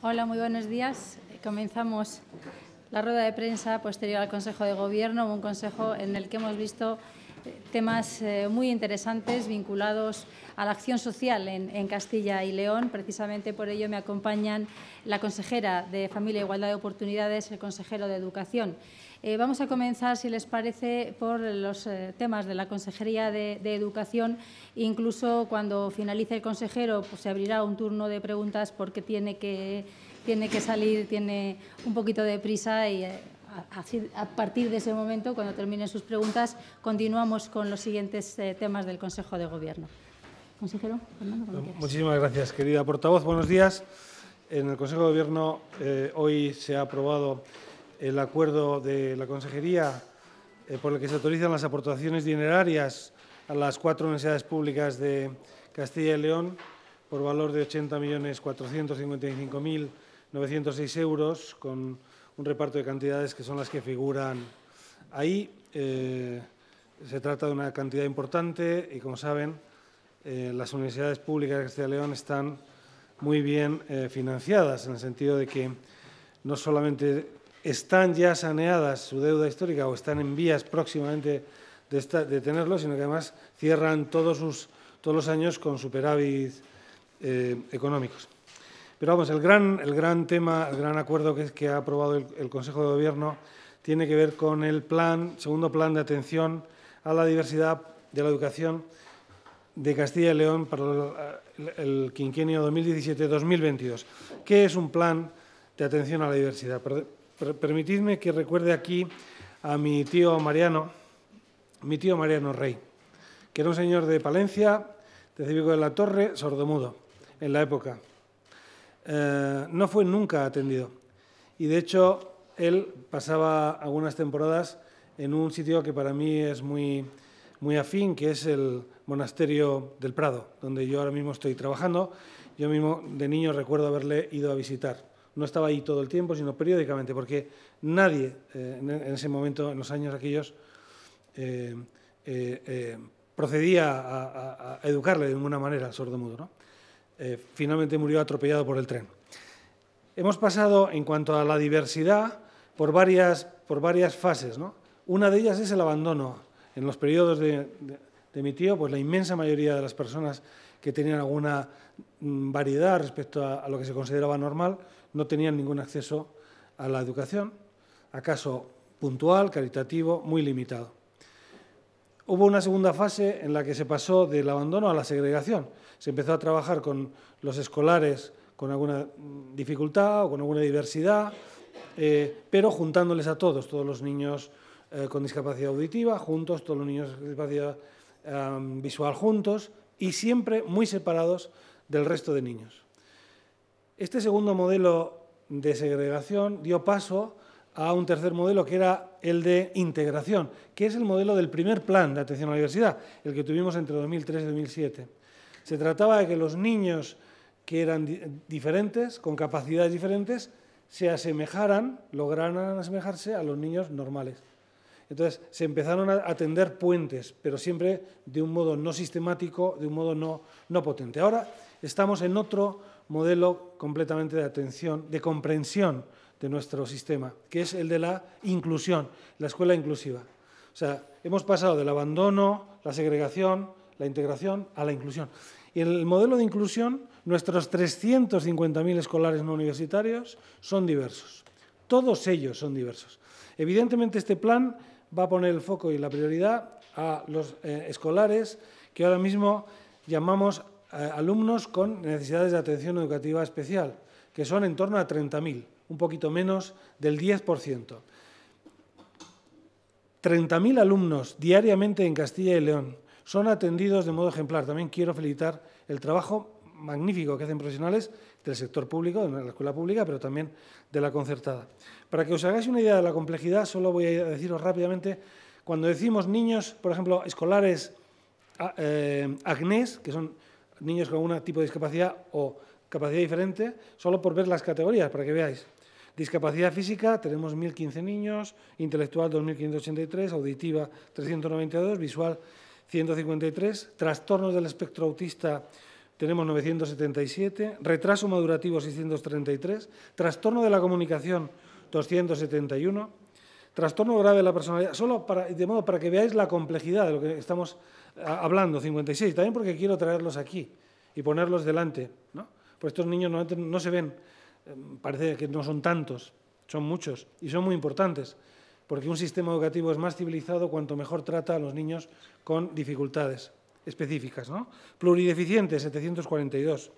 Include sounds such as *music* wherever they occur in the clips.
Hola, muy buenos días. Comenzamos la rueda de prensa posterior al Consejo de Gobierno, un consejo en el que hemos visto temas eh, muy interesantes vinculados a la acción social en, Castilla y León. Precisamente por ello me acompañan la consejera de Familia e Igualdad de Oportunidades, el consejero de Educación. Eh, vamos a comenzar, si les parece, por los temas de la Consejería de, Educación. Incluso cuando finalice el consejero, pues, se abrirá un turno de preguntas porque tiene que tiene que salir, tiene un poquito de prisa y eh, a, partir de ese momento, cuando terminen sus preguntas, continuamos con los siguientes eh, temas del Consejo de Gobierno. Consejero, Fernando, Muchísimas gracias, querida portavoz. Buenos días. En el Consejo de Gobierno eh, hoy se ha aprobado el acuerdo de la Consejería por el que se autorizan las aportaciones dinerarias a las cuatro universidades públicas de Castilla y León por valor de 80.455.000 906 euros, con un reparto de cantidades que son las que figuran ahí. Eh, se trata de una cantidad importante y, como saben, eh, las universidades públicas de Castilla y León están muy bien eh, financiadas, en el sentido de que no solamente están ya saneadas su deuda histórica o están en vías próximamente de, tenerlo, sino que además cierran todos, todos los años con superávit económicos. Pero vamos, el gran, el gran tema, el gran acuerdo que, ha aprobado el, Consejo de Gobierno tiene que ver con el plan, segundo plan de atención a la diversidad de la educación de Castilla y León para el, quinquenio 2017-2022. ¿Qué es un plan de atención a la diversidad? Permitidme que recuerde aquí a mi tío Mariano, mi tío Mariano Rey, que era un señor de Palencia, de Cívico de la Torre, sordomudo, en la época. Eh, no fue nunca atendido. Y de hecho, él pasaba algunas temporadas en un sitio que para mí es muy, muy afín, que es el Monasterio del Prado, donde yo ahora mismo estoy trabajando. Yo mismo de niño recuerdo haberle ido a visitar. No estaba ahí todo el tiempo, sino periódicamente, porque nadie eh, en ese momento, en los años aquellos, eh, procedía a, educarle de ninguna manera al sordo-mudo. ¿no? Eh, finalmente murió atropellado por el tren. Hemos pasado, en cuanto a la diversidad, por varias, por varias fases. Una de ellas es el abandono. En los periodos de, mi tío, pues la inmensa mayoría de las personas que tenían alguna mm, variedad respecto a, lo que se consideraba normal no tenían ningún acceso a la educación, acaso puntual, caritativo, muy limitado. Hubo una segunda fase en la que se pasó del abandono a la segregación se empezó a trabajar con los escolares con alguna dificultad o con alguna diversidad, eh, pero juntándoles a todos, todos los niños eh, con discapacidad auditiva juntos, todos los niños con discapacidad visual juntos y siempre muy separados del resto de niños. Este segundo modelo de segregación dio paso a un tercer modelo que era el de integración, que es el modelo del primer plan de atención a la diversidad, el que tuvimos entre 2003 y 2007. Se trataba de que los niños que eran diferentes, con capacidades diferentes, se asemejaran, lograran asemejarse a los niños normales. Entonces se empezaron a atender puentes, pero siempre de un modo no sistemático, de un modo no, no potente. Ahora estamos en otro modelo completamente de atención, de comprensión de nuestro sistema, que es el de la inclusión, la escuela inclusiva. O sea, hemos pasado del abandono, la segregación, la integración a la inclusión. Y en el modelo de inclusión, nuestros 350.000 escolares no universitarios son diversos. Todos ellos son diversos. Evidentemente, este plan va a poner el foco y la prioridad a los eh, escolares que ahora mismo llamamos eh, alumnos con necesidades de atención educativa especial, que son en torno a 30.000, un poquito menos del 10%. 30.000 alumnos diariamente en Castilla y León son atendidos de modo ejemplar. También quiero felicitar el trabajo magnífico que hacen profesionales del sector público, de la escuela pública, pero también de la concertada. Para que os hagáis una idea de la complejidad, solo voy a deciros rápidamente, cuando decimos niños, por ejemplo, escolares eh, que son niños con algún tipo de discapacidad o capacidad diferente, solo por ver las categorías, para que veáis. Discapacidad física, tenemos 1.015 niños, intelectual 2.583, auditiva 392, visual 153, trastornos del espectro autista tenemos 977, retraso madurativo 633, trastorno de la comunicación 271, trastorno grave de la personalidad, solo para, de modo para que veáis la complejidad de lo que estamos ah, hablando, 56, también porque quiero traerlos aquí y ponerlos delante. ¿no? Pues estos niños no, no se ven, em, parece que no son tantos, son muchos y son muy importantes, porque un sistema educativo es más civilizado cuanto mejor trata a los niños con dificultades específicas. ¿no? Plurideficientes, 742.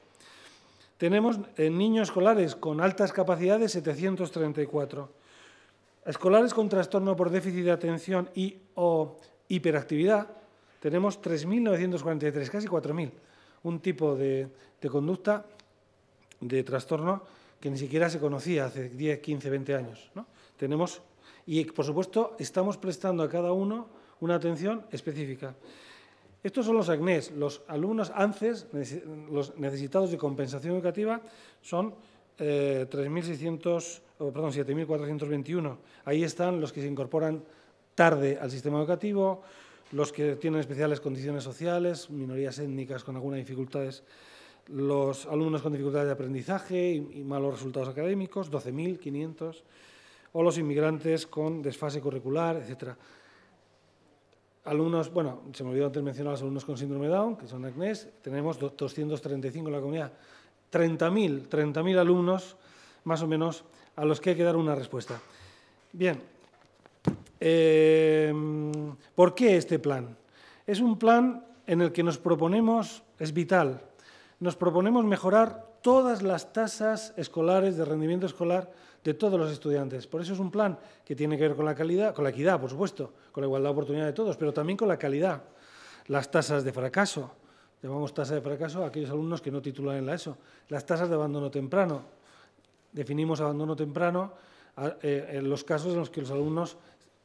Tenemos en niños escolares con altas capacidades, 734. Escolares con trastorno por déficit de atención y o hiperactividad, tenemos 3.943, casi 4.000. Un tipo de, conducta, de trastorno que ni siquiera se conocía hace 10, 15, 20 años. ¿no? Tenemos, y por supuesto estamos prestando a cada uno una atención específica. Estos son los ACNES. Los alumnos ANCES, los necesitados de compensación educativa, son eh, 7.421. Ahí están los que se incorporan tarde al sistema educativo, los que tienen especiales condiciones sociales, minorías étnicas con algunas dificultades, los alumnos con dificultades de aprendizaje y, y malos resultados académicos, 12.500, o los inmigrantes con desfase curricular, etcétera alumnos, bueno, se me olvidó antes mencionar a los alumnos con síndrome de Down, que son ACNES, tenemos 235 en la comunidad. 30.000, 30.000 alumnos, más o menos, a los que hay que dar una respuesta. Bien, eh, ¿por qué este plan? Es un plan en el que nos proponemos, es vital, nos proponemos mejorar todas las tasas escolares de rendimiento escolar de todos los estudiantes. Por eso es un plan que tiene que ver con la calidad, con la equidad, por supuesto, con la igualdad de oportunidad de todos, pero también con la calidad. Las tasas de fracaso, llamamos tasa de fracaso a aquellos alumnos que no titulan en la ESO. Las tasas de abandono temprano, definimos abandono temprano eh, en los casos en los que los alumnos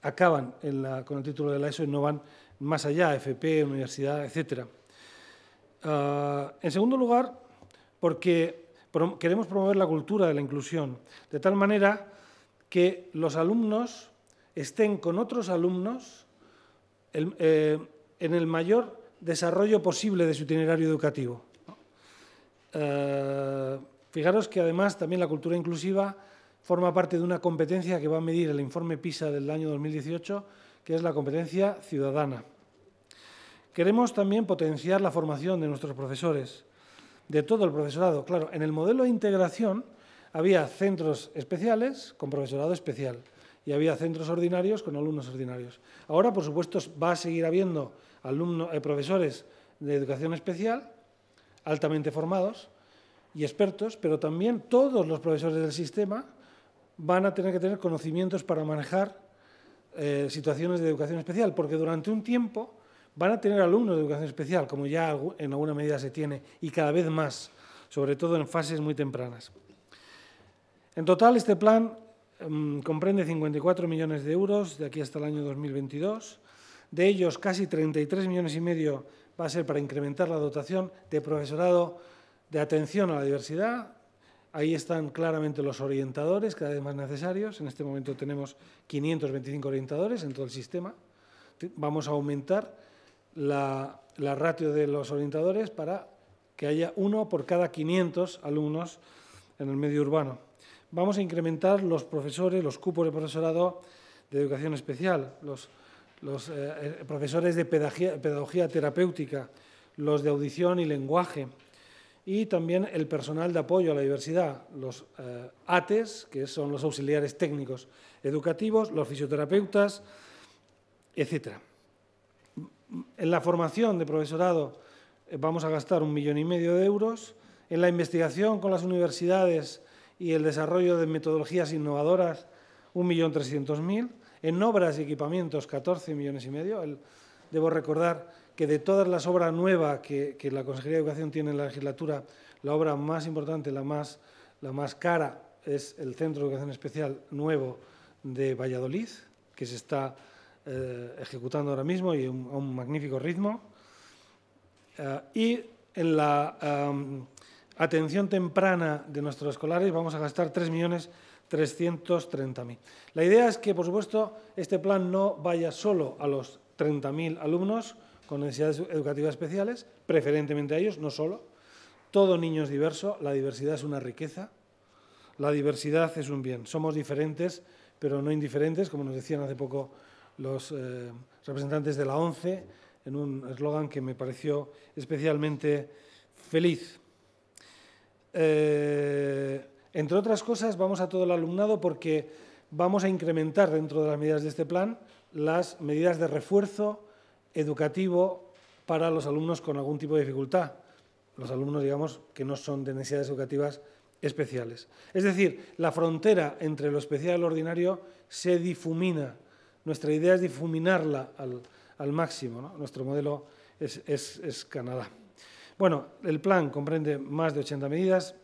acaban con el título de la ESO y no van más allá, FP, universidad, etc. Ah, en segundo lugar, porque queremos promover la cultura de la inclusión, de tal manera que los alumnos estén con otros alumnos eh, en el mayor desarrollo posible de su itinerario educativo. Eh, fijaros que además también la cultura inclusiva forma parte de una competencia que va a medir el informe PISA del año 2018, que es la competencia ciudadana. Queremos también potenciar la formación de nuestros profesores de todo el profesorado. Claro, en el modelo de integración había centros especiales con profesorado especial y había centros ordinarios con alumnos ordinarios. Ahora, por supuesto, va a seguir habiendo alumnos, eh, profesores de educación especial altamente formados y expertos, pero también todos los profesores del sistema van a tener que tener conocimientos para manejar eh, situaciones de educación especial, porque durante un tiempo van a tener alumnos de educación especial, como ya en alguna medida se tiene, y cada vez más, sobre todo en fases muy tempranas. En total, este plan em, comprende 54 millones de euros de aquí hasta el año 2022. De ellos, casi 33 millones y medio va a ser para incrementar la dotación de profesorado de atención a la diversidad. Ahí están claramente los orientadores, cada vez más necesarios. En este momento tenemos 525 orientadores en todo el sistema. Vamos a aumentar la, ratio de los orientadores para que haya uno por cada 500 alumnos en el medio urbano. Vamos a incrementar los profesores, los cupos de profesorado de educación especial, los, los eh, eh, profesores de pedagogía, terapéutica, los de audición y lenguaje, y también el personal de apoyo a la diversidad, los eh, ATES, que son los auxiliares técnicos educativos, los fisioterapeutas, etcétera. En la formación de profesorado eh, vamos a gastar un millón y medio de euros. En la investigación con las universidades y el desarrollo de metodologías innovadoras, un millón trescientos mil. En obras y equipamientos, 14 millones y medio. debo recordar que de todas las obras nuevas que, la Consejería de Educación tiene en la legislatura, la obra más importante, la más, la más cara, es el Centro de Educación Especial nuevo de Valladolid, que se está eh, ejecutando ahora mismo y a un, magnífico ritmo. Eh, y en la atención temprana de nuestros escolares vamos a gastar 3.330.000. La idea es que, por supuesto, este plan no vaya solo a los 30.000 alumnos con necesidades educativas especiales, preferentemente a ellos, no solo, todo niño es diverso, la diversidad es una riqueza, la diversidad es un bien. Somos diferentes, pero no indiferentes, como nos decían hace poco los eh, representantes de la ONCE, en un eslogan que me pareció especialmente feliz. Eh, entre otras cosas, vamos a todo el alumnado porque vamos a incrementar dentro de las medidas de este plan las medidas de refuerzo educativo para los alumnos con algún tipo de dificultad, los alumnos, digamos, que no son de necesidades educativas especiales. Es decir, la frontera entre lo especial y lo ordinario se difumina. Nuestra idea es difuminarla al, máximo. Nuestro modelo es, Canadá. Bueno, el plan comprende más de 80 medidas,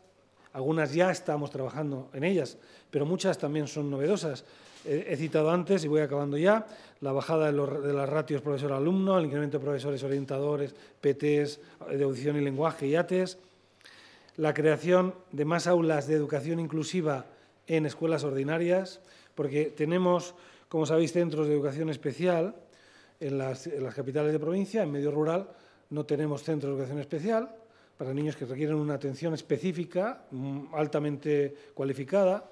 algunas ya estamos trabajando en ellas, pero muchas también son novedosas. He, citado antes, y voy acabando ya, la bajada de, las ratios profesor-alumno, el incremento de profesores orientadores, PTs, de audición y lenguaje y ATES, la creación de más aulas de educación inclusiva en escuelas ordinarias, porque tenemos, como sabéis, centros de educación especial en las, capitales de provincia, en medio rural no tenemos centros de educación especial, para niños que requieren una atención específica, mm, altamente cualificada,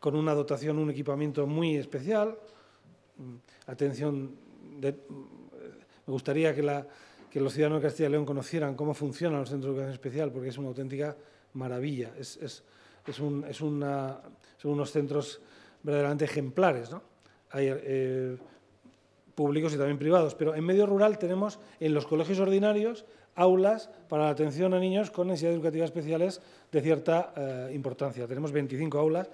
con una dotación, un equipamiento muy especial. Mm, atención, me gustaría que, los ciudadanos de Castilla y León conocieran cómo funcionan los centros de educación especial, porque es una auténtica maravilla. Es, son unos centros verdaderamente ejemplares. Eh, públicos y también privados, pero en medio rural tenemos en los colegios ordinarios aulas para la atención a niños con necesidades educativas especiales de cierta eh, importancia. Tenemos 25 aulas,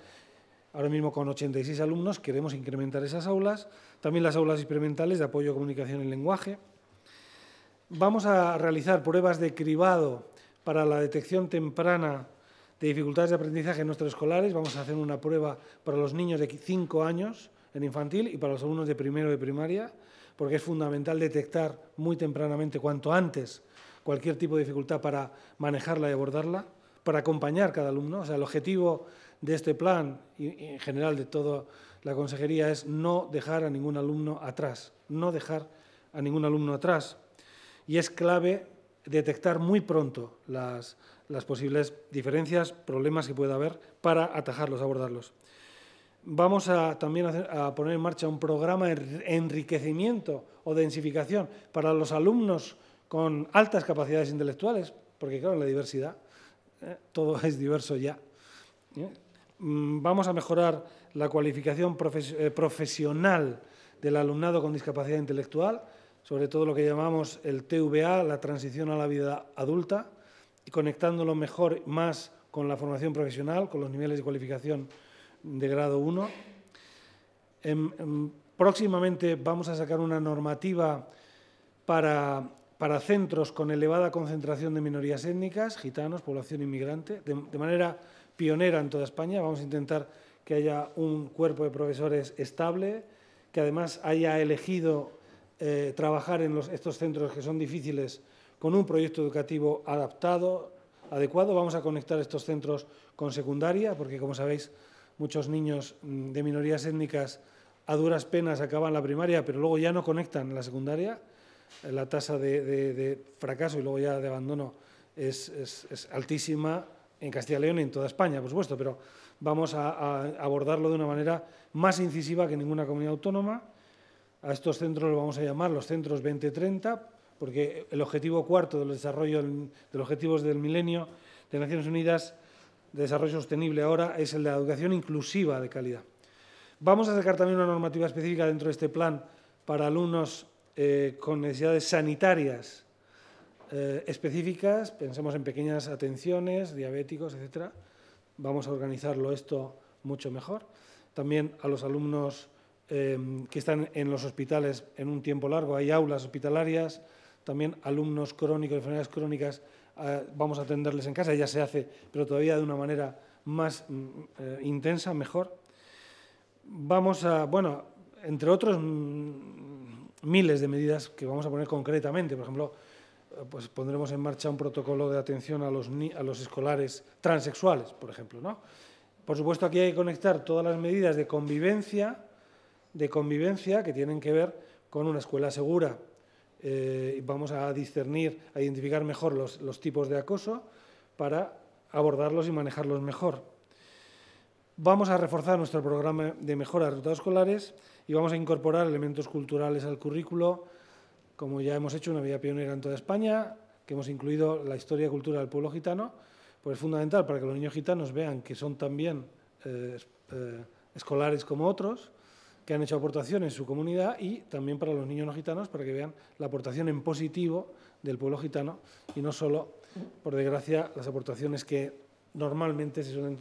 ahora mismo con 86 alumnos, queremos incrementar esas aulas, también las aulas experimentales de apoyo a comunicación y lenguaje. Vamos a realizar pruebas de cribado para la detección temprana de dificultades de aprendizaje en nuestros escolares. Vamos a hacer una prueba para los niños de 5 años en infantil y para los alumnos de primero de primaria, porque es fundamental detectar muy tempranamente, cuanto antes, cualquier tipo de dificultad para manejarla y abordarla, para acompañar cada alumno. O sea, el objetivo de este plan y, en general de toda la consejería es no dejar a ningún alumno atrás, no dejar a ningún alumno atrás. Y es clave detectar muy pronto las, posibles diferencias, problemas que pueda haber para atajarlos, abordarlos. Vamos a, también a poner en marcha un programa de enriquecimiento o densificación para los alumnos con altas capacidades intelectuales, porque claro, en la diversidad ¿eh? todo *laughs* es diverso ya. ¿eh? Mm, vamos a mejorar la cualificación eh, profesional del alumnado con discapacidad intelectual, sobre todo lo que llamamos el TVA, la transición a la vida adulta, y conectándolo mejor más con la formación profesional, con los niveles de cualificación de grado 1. Em, em, próximamente vamos a sacar una normativa para para centros con elevada concentración de minorías étnicas, gitanos, población inmigrante, de, manera pionera en toda España. Vamos a intentar que haya un cuerpo de profesores estable, que además haya elegido eh, trabajar en estos centros que son difíciles con un proyecto educativo adaptado, adecuado. Vamos a conectar estos centros con secundaria, porque como sabéis, muchos niños mm, de minorías étnicas a duras penas acaban la primaria, pero luego ya no conectan la secundaria la tasa de, fracaso y luego ya de abandono es, altísima en Castilla y León y en toda España, por supuesto, pero vamos a, abordarlo de una manera más incisiva que ninguna comunidad autónoma. A estos centros los vamos a llamar los centros 2030, porque el objetivo cuarto del desarrollo de los objetivos del milenio de Naciones Unidas de desarrollo sostenible ahora es el de la educación inclusiva de calidad. Vamos a sacar también una normativa específica dentro de este plan para alumnos eh, con necesidades sanitarias eh, específicas, pensemos en pequeñas atenciones, diabéticos, etcétera. Vamos a organizarlo esto mucho mejor. También a los alumnos em, que están en los hospitales en un tiempo largo, hay aulas hospitalarias, también alumnos crónicos, enfermedades crónicas, eh, vamos a atenderles en casa, ya se hace, pero todavía de una manera más mm, intensa, mejor. Vamos a, bueno, entre otros mm, miles de medidas que vamos a poner concretamente. Por ejemplo, eh, pues pondremos en marcha un protocolo de atención a los, a los escolares transexuales, por ejemplo. ¿no? Por supuesto, aquí hay que conectar todas las medidas de convivencia, de convivencia que tienen que ver con una escuela segura. Eh, vamos a discernir, a identificar mejor los, tipos de acoso para abordarlos y manejarlos mejor. Vamos a reforzar nuestro programa de mejora de resultados escolares y vamos a incorporar elementos culturales al currículo, como ya hemos hecho una vía pionera en toda España, que hemos incluido la historia y cultura del pueblo gitano, pues es fundamental para que los niños gitanos vean que son también eh, eh, escolares como otros, que han hecho aportaciones en su comunidad y también para los niños no gitanos para que vean la aportación en positivo del pueblo gitano y no solo, por desgracia, las aportaciones que normalmente se suelen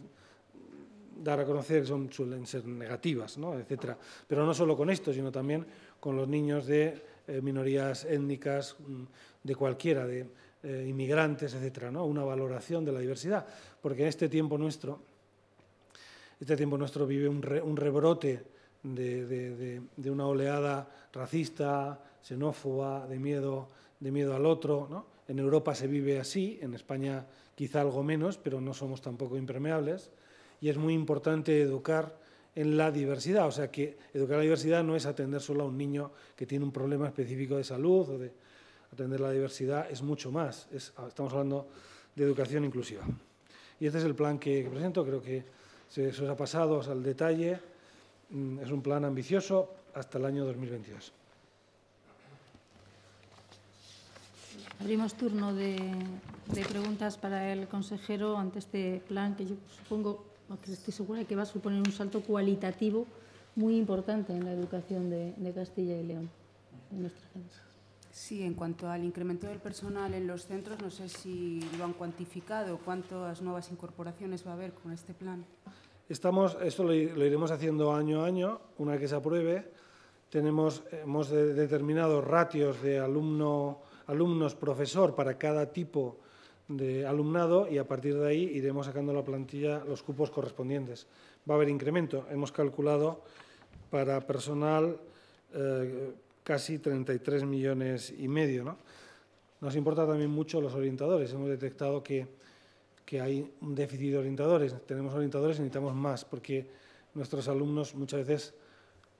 dar a conocer son, suelen ser negativas, ¿no? etcétera. Pero no solo con esto, sino también con los niños de eh, minorías étnicas, mm, de cualquiera, de eh, inmigrantes, etcétera, ¿no? Una valoración de la diversidad, porque en este tiempo nuestro, este tiempo nuestro vive un, rebrote de, una oleada racista, xenófoba, de miedo, de miedo al otro, ¿no? En Europa se vive así, en España quizá algo menos, pero no somos tampoco impermeables y es muy importante educar en la diversidad. O sea que educar la diversidad no es atender solo a un niño que tiene un problema específico de salud o de atender la diversidad, es mucho más. estamos hablando de educación inclusiva. Y este es el plan que, presento, creo que se, os ha pasado al detalle. Mm, es un plan ambicioso hasta el año 2022. Abrimos turno de, de, preguntas para el consejero ante este plan que yo supongo estoy segura que va a suponer un salto cualitativo muy importante en la educación de, Castilla y León, en nuestra gente. Sí, en cuanto al incremento del personal en los centros, no sé si lo han cuantificado, cuántas nuevas incorporaciones va a haber con este plan. Estamos, esto lo, iremos haciendo año a año, una que se apruebe. Tenemos, hemos determinado ratios de alumno, alumnos profesor para cada tipo de alumnado y a partir de ahí iremos sacando la plantilla los cupos correspondientes. Va a haber incremento. Hemos calculado para personal eh, casi 33 millones y medio. ¿no? Nos importa también mucho los orientadores. Hemos detectado que, que hay un déficit de orientadores. Tenemos orientadores y necesitamos más porque nuestros alumnos muchas veces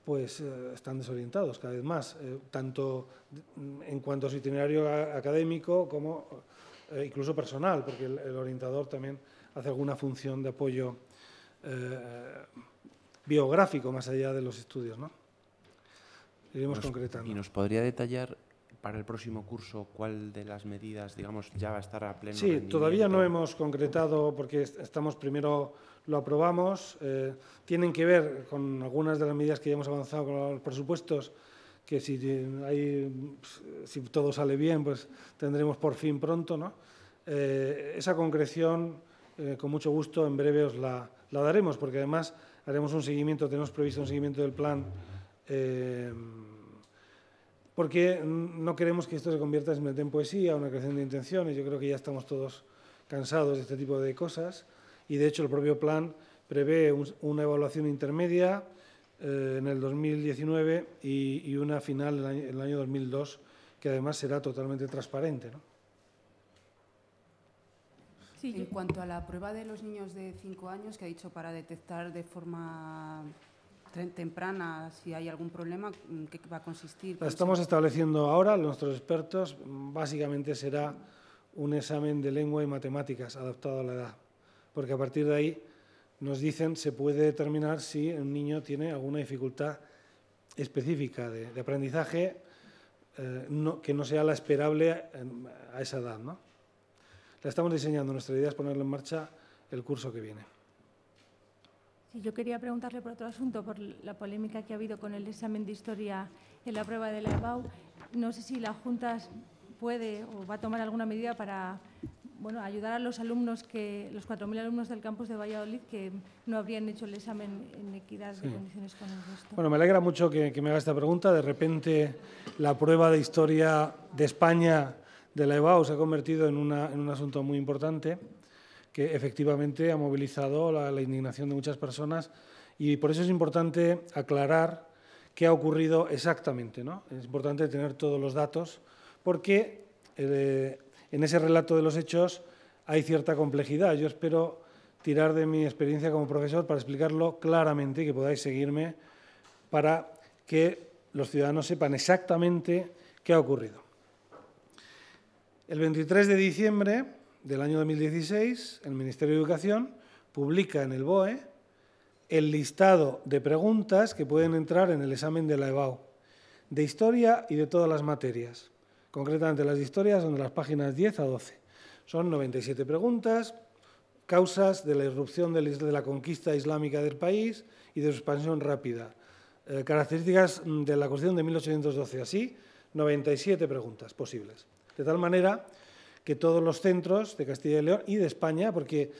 pues eh, están desorientados cada vez más, eh, tanto en cuanto a su itinerario académico como eh, incluso personal, porque el, orientador también hace alguna función de apoyo eh, biográfico más allá de los estudios. ¿no? Iremos concretando. ¿Y nos podría detallar para el próximo curso cuál de las medidas, digamos, ya va a estar a pleno Sí, todavía no hemos concretado porque estamos primero lo aprobamos. Eh, tienen que ver con algunas de las medidas que ya hemos avanzado con los presupuestos que si, si todo sale bien, pues tendremos por fin pronto. ¿no? Eh, esa concreción, eh, con mucho gusto, en breve os la, daremos, porque además haremos un seguimiento, tenemos previsto un seguimiento del plan, eh, porque no queremos que esto se convierta simplemente en poesía, una creación de intenciones. Yo creo que ya estamos todos cansados de este tipo de cosas y, de hecho, el propio plan prevé una evaluación intermedia eh, en el 2019 y, una final en el, año, 2002, que además será totalmente transparente. en cuanto a la prueba de los niños de 5 años, que ha dicho para detectar de forma temprana si hay algún problema, ¿qué va a consistir? La estamos estableciendo ahora, nuestros expertos, básicamente será un examen de lengua y matemáticas adaptado a la edad, porque a partir de ahí nos dicen se puede determinar si un niño tiene alguna dificultad específica de, aprendizaje eh, que no sea la esperable a esa edad. ¿no? La estamos diseñando, nuestra idea es ponerlo en marcha el curso que viene. Sí, yo quería preguntarle por otro asunto, por la polémica que ha habido con el examen de historia en la prueba de la EBAU. No sé si la Junta puede o va a tomar alguna medida para bueno, ayudar a los alumnos, que los 4.000 alumnos del campus de Valladolid que no habrían hecho el examen en equidad de condiciones con el resto. Bueno, me alegra mucho que, me haga esta pregunta. De repente la prueba de historia de España de la EBAU se ha convertido en, un asunto muy importante que efectivamente ha movilizado la, indignación de muchas personas y por eso es importante aclarar qué ha ocurrido exactamente. ¿no? Es importante tener todos los datos porque... Eh, en ese relato de los hechos hay cierta complejidad. Yo espero tirar de mi experiencia como profesor para explicarlo claramente y que podáis seguirme para que los ciudadanos sepan exactamente qué ha ocurrido. El 23 de diciembre del año 2016, el Ministerio de Educación publica en el BOE el listado de preguntas que pueden entrar en el examen de la EBAU, de historia y de todas las materias. Concretamente, las de historia son de las páginas 10 a 12. Son 97 preguntas, causas de la irrupción de la conquista islámica del país y de su expansión rápida, eh, características de la Constitución de 1812, así 97 preguntas posibles. De tal manera que todos los centros de Castilla y León y de España, porque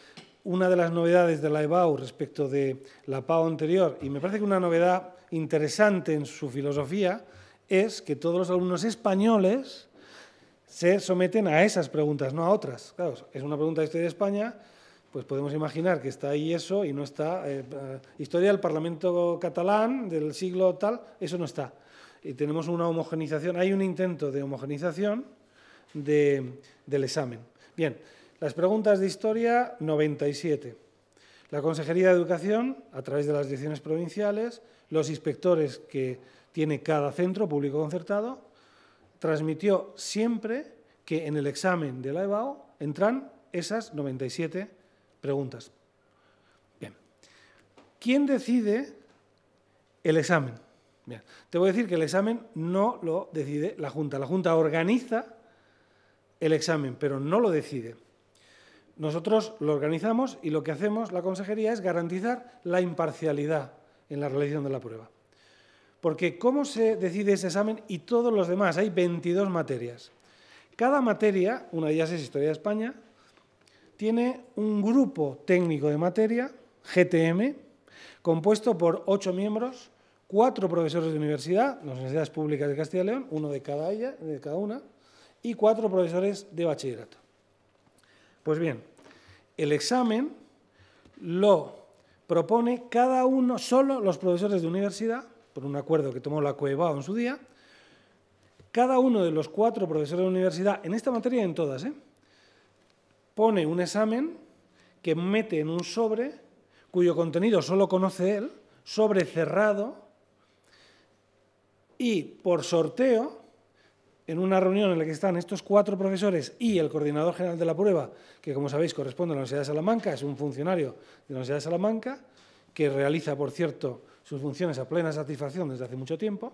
una de las novedades de la EBAU respecto de la PAO anterior, y me parece que una novedad interesante en su filosofía, es que todos los alumnos españoles se someten a esas preguntas, no a otras. Claro, es una pregunta de historia de España, pues podemos imaginar que está ahí eso y no está. Eh, eh, historia del Parlamento catalán del siglo tal, eso no está. Y tenemos una homogenización, hay un intento de homogenización del examen. Bien, las preguntas de historia 97. La Consejería de Educación, a través de las direcciones provinciales, los inspectores que tiene cada centro público concertado, transmitió siempre que en el examen de la EBAO entran esas 97 preguntas. Bien. ¿Quién decide el examen? Bien. Te voy a decir que el examen no lo decide la Junta. La Junta organiza el examen, pero no lo decide. Nosotros lo organizamos y lo que hacemos, la consejería, es garantizar la imparcialidad en la realización de la prueba. Porque ¿cómo se decide ese examen y todos los demás? Hay 22 materias. Cada materia, una de ellas es Historia de España, tiene un grupo técnico de materia, GTM, compuesto por ocho miembros, cuatro profesores de universidad, las universidades públicas de Castilla y León, uno de cada, ella, de cada una, y cuatro profesores de bachillerato. Pues bien, el examen lo propone cada uno, solo los profesores de universidad, por un acuerdo que tomó la CUEBAO en su día, cada uno de los cuatro profesores de universidad, en esta materia y en todas, ¿eh? pone un examen que mete en un sobre cuyo contenido solo conoce él, sobre cerrado, y por sorteo en una reunión en la que están estos cuatro profesores y el coordinador general de la prueba, que como sabéis corresponde a la Universidad de Salamanca, es un funcionario de la Universidad de Salamanca, que realiza, por cierto, sus funciones a plena satisfacción desde hace mucho tiempo,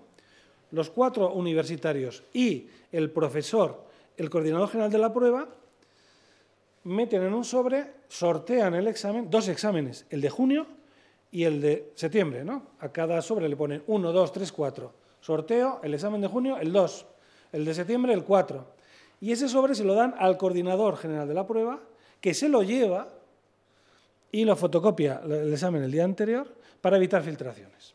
los cuatro universitarios y el profesor, el coordinador general de la prueba, meten en un sobre, sortean el examen, dos exámenes, el de junio y el de septiembre, ¿no? A cada sobre le ponen uno, dos, tres, cuatro. Sorteo, el examen de junio, el 2 el de septiembre el 4. Y ese sobre se lo dan al coordinador general de la prueba, que se lo lleva y lo fotocopia el examen el día anterior para evitar filtraciones.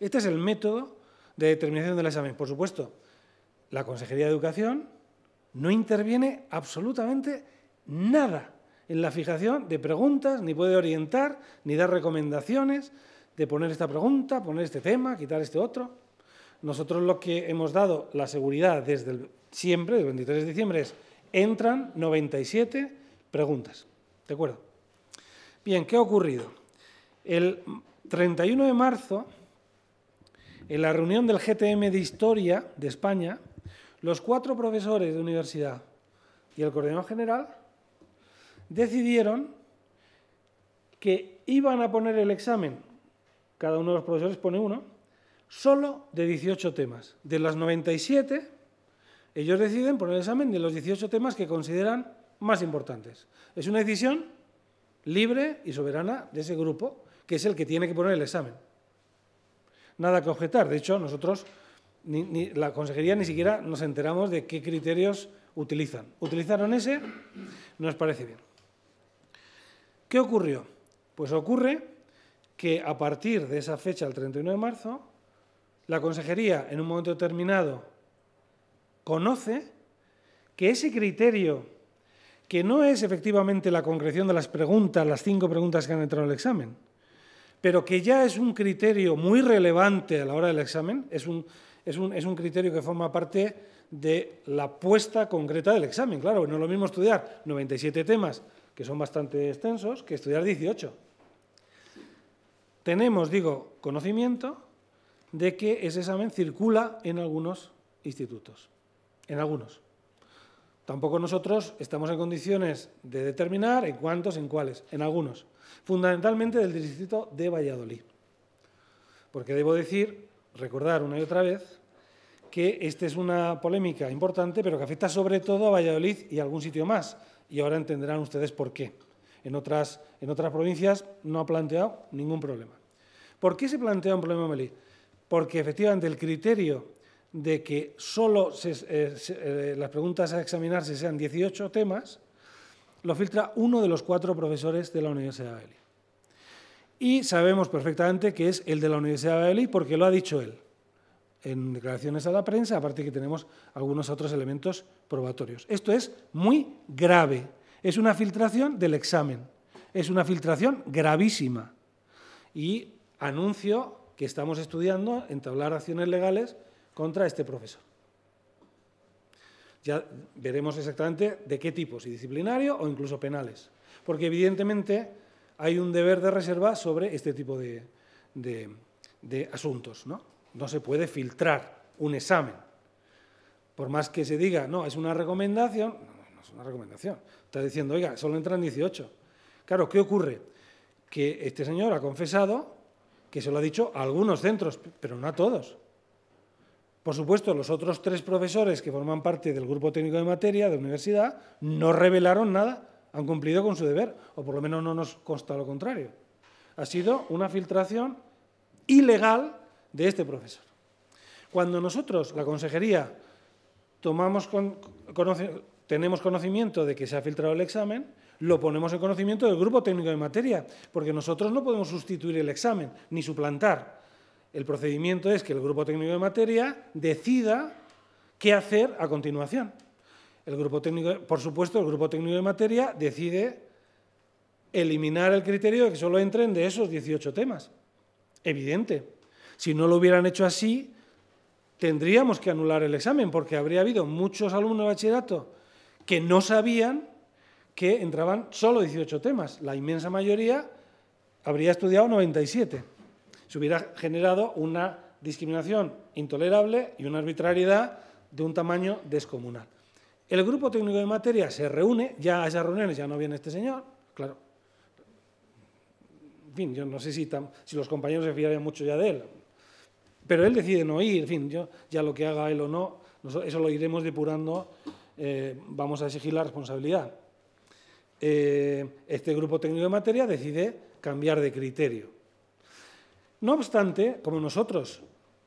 Este es el método de determinación del examen. Por supuesto, la Consejería de Educación no interviene absolutamente nada en la fijación de preguntas, ni puede orientar, ni dar recomendaciones de poner esta pregunta, poner este tema, quitar este otro. Nosotros lo que hemos dado la seguridad desde siempre, el 23 de diciembre, es entran 97 preguntas. ¿De acuerdo? Bien, ¿qué ha ocurrido? El 31 de marzo, en la reunión del GTM de Historia de España, los cuatro profesores de universidad y el coordinador general decidieron que iban a poner el examen, cada uno de los profesores pone uno, solo de 18 temas. De las 97, ellos deciden poner el examen de los 18 temas que consideran más importantes. Es una decisión libre y soberana de ese grupo, que es el que tiene que poner el examen. Nada que objetar. De hecho, nosotros, ni, la consejería, ni siquiera nos enteramos de qué criterios utilizan. Utilizaron ese, nos parece bien. ¿Qué ocurrió? Pues ocurre que a partir de esa fecha, el 31 de marzo, la consejería en un momento determinado conoce que ese criterio, que no es efectivamente la concreción de las preguntas, las cinco preguntas que han entrado en el examen, pero que ya es un criterio muy relevante a la hora del examen, es un, es un, criterio que forma parte de la puesta concreta del examen. Claro, no es lo mismo estudiar 97 temas, que son bastante extensos, que estudiar 18. Tenemos, digo, conocimiento de que ese examen circula en algunos institutos, en algunos. tampoco nosotros estamos en condiciones de determinar en cuántos, en cuáles, en algunos, fundamentalmente del distrito de Valladolid. Porque debo decir, recordar una y otra vez, que esta es una polémica importante, pero que afecta sobre todo a Valladolid y algún sitio más. Y ahora entenderán ustedes por qué. En otras, en otras provincias no ha planteado ningún problema. ¿Por qué se plantea un problema en Valladolid? Porque efectivamente el criterio de que solo eh, eh, las preguntas a examinarse sean 18 temas, lo filtra uno de los cuatro profesores de la Universidad de Valladolid. Y sabemos perfectamente que es el de la Universidad de Valladolid porque lo ha dicho él en declaraciones a la prensa, aparte que tenemos algunos otros elementos probatorios. Esto es muy grave. Es una filtración del examen. Es una filtración gravísima. Y anuncio que estamos estudiando entablar acciones legales contra este profesor. Ya veremos exactamente de qué tipo, si disciplinario o incluso penales. Porque evidentemente hay un deber de reserva sobre este tipo de, de asuntos. ¿no? No se puede filtrar un examen. Por más que se diga, no, es una recomendación, no, no es una recomendación. Está diciendo, oiga, solo entran 18. Claro, ¿qué ocurre? Que este señor ha confesado que se lo ha dicho a algunos centros, pero no a todos. Por supuesto, los otros tres profesores que forman parte del grupo técnico de materia de universidad no revelaron nada, han cumplido con su deber, o por lo menos no nos consta lo contrario. Ha sido una filtración ilegal de este profesor. Cuando nosotros, la consejería, tomamos tenemos conocimiento de que se ha filtrado el examen, lo ponemos en conocimiento del grupo técnico de materia, porque nosotros no podemos sustituir el examen ni suplantar. El procedimiento es que el grupo técnico de materia decida qué hacer a continuación. El grupo técnico, por supuesto, el grupo técnico de materia decide eliminar el criterio de que solo entren de esos 18 temas. Evidente. Si no lo hubieran hecho así, tendríamos que anular el examen, porque habría habido muchos alumnos de bachillerato que no sabían que entraban solo 18 temas. La inmensa mayoría habría estudiado 97. Se hubiera generado una discriminación intolerable y una arbitrariedad de un tamaño descomunal. El grupo técnico de materia se reúne, ya a esas reuniones ya no viene este señor, claro. En fin, yo no sé si, si los compañeros se fiarían mucho ya de él, pero él decide no ir, en fin, yo, ya lo que haga él o no, eso lo iremos depurando, eh, vamos a exigir la responsabilidad. Eh, este grupo técnico de materia decide cambiar de criterio. No obstante, como nosotros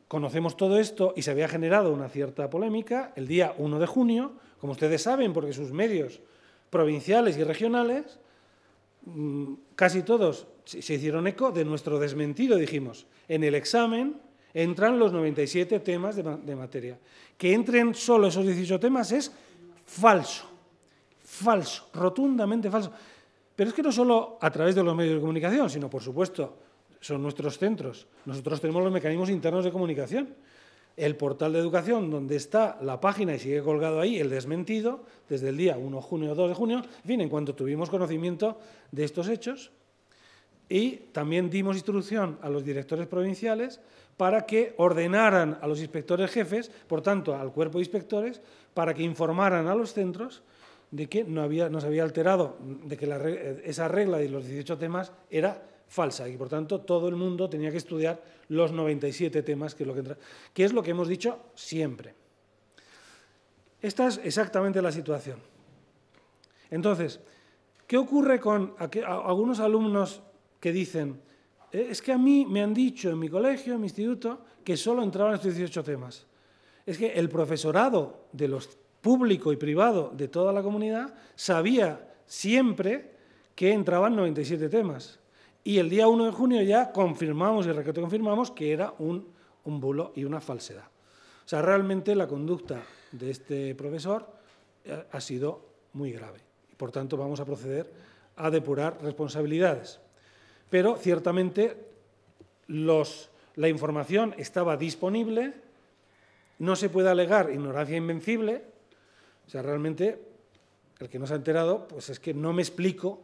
conocemos todo esto y se había generado una cierta polémica, el día 1 de junio, como ustedes saben, porque sus medios provinciales y regionales, mm, casi todos se hicieron eco de nuestro desmentido, dijimos, en el examen entran los 97 temas de, materia. Que entren solo esos 18 temas es falso, falso, rotundamente falso. Pero es que no solo a través de los medios de comunicación, sino, por supuesto, son nuestros centros. Nosotros tenemos los mecanismos internos de comunicación. El portal de educación, donde está la página y sigue colgado ahí el desmentido, desde el día 1 de junio o 2 de junio, en fin, en cuanto tuvimos conocimiento de estos hechos, y también dimos instrucción a los directores provinciales para que ordenaran a los inspectores jefes, por tanto al cuerpo de inspectores, para que informaran a los centros de que no, había, se había alterado, de que esa regla de los 18 temas era falsa y por tanto todo el mundo tenía que estudiar los 97 temas, que es lo que, que es lo que hemos dicho siempre. Esta es exactamente la situación. Entonces, ¿qué ocurre con algunos alumnos que dicen, eh, es que a mí me han dicho en mi colegio, en mi instituto, que solo entraban estos 18 temas. Es que el profesorado de los público y privado de toda la comunidad sabía siempre que entraban 97 temas. Y el día 1 de junio ya confirmamos y confirmamos que era un, bulo y una falsedad. O sea, realmente la conducta de este profesor eh, ha sido muy grave. Por tanto vamos a proceder a depurar responsabilidades pero ciertamente la información estaba disponible, no se puede alegar ignorancia invencible, o sea, realmente el que no se ha enterado, pues es que no me explico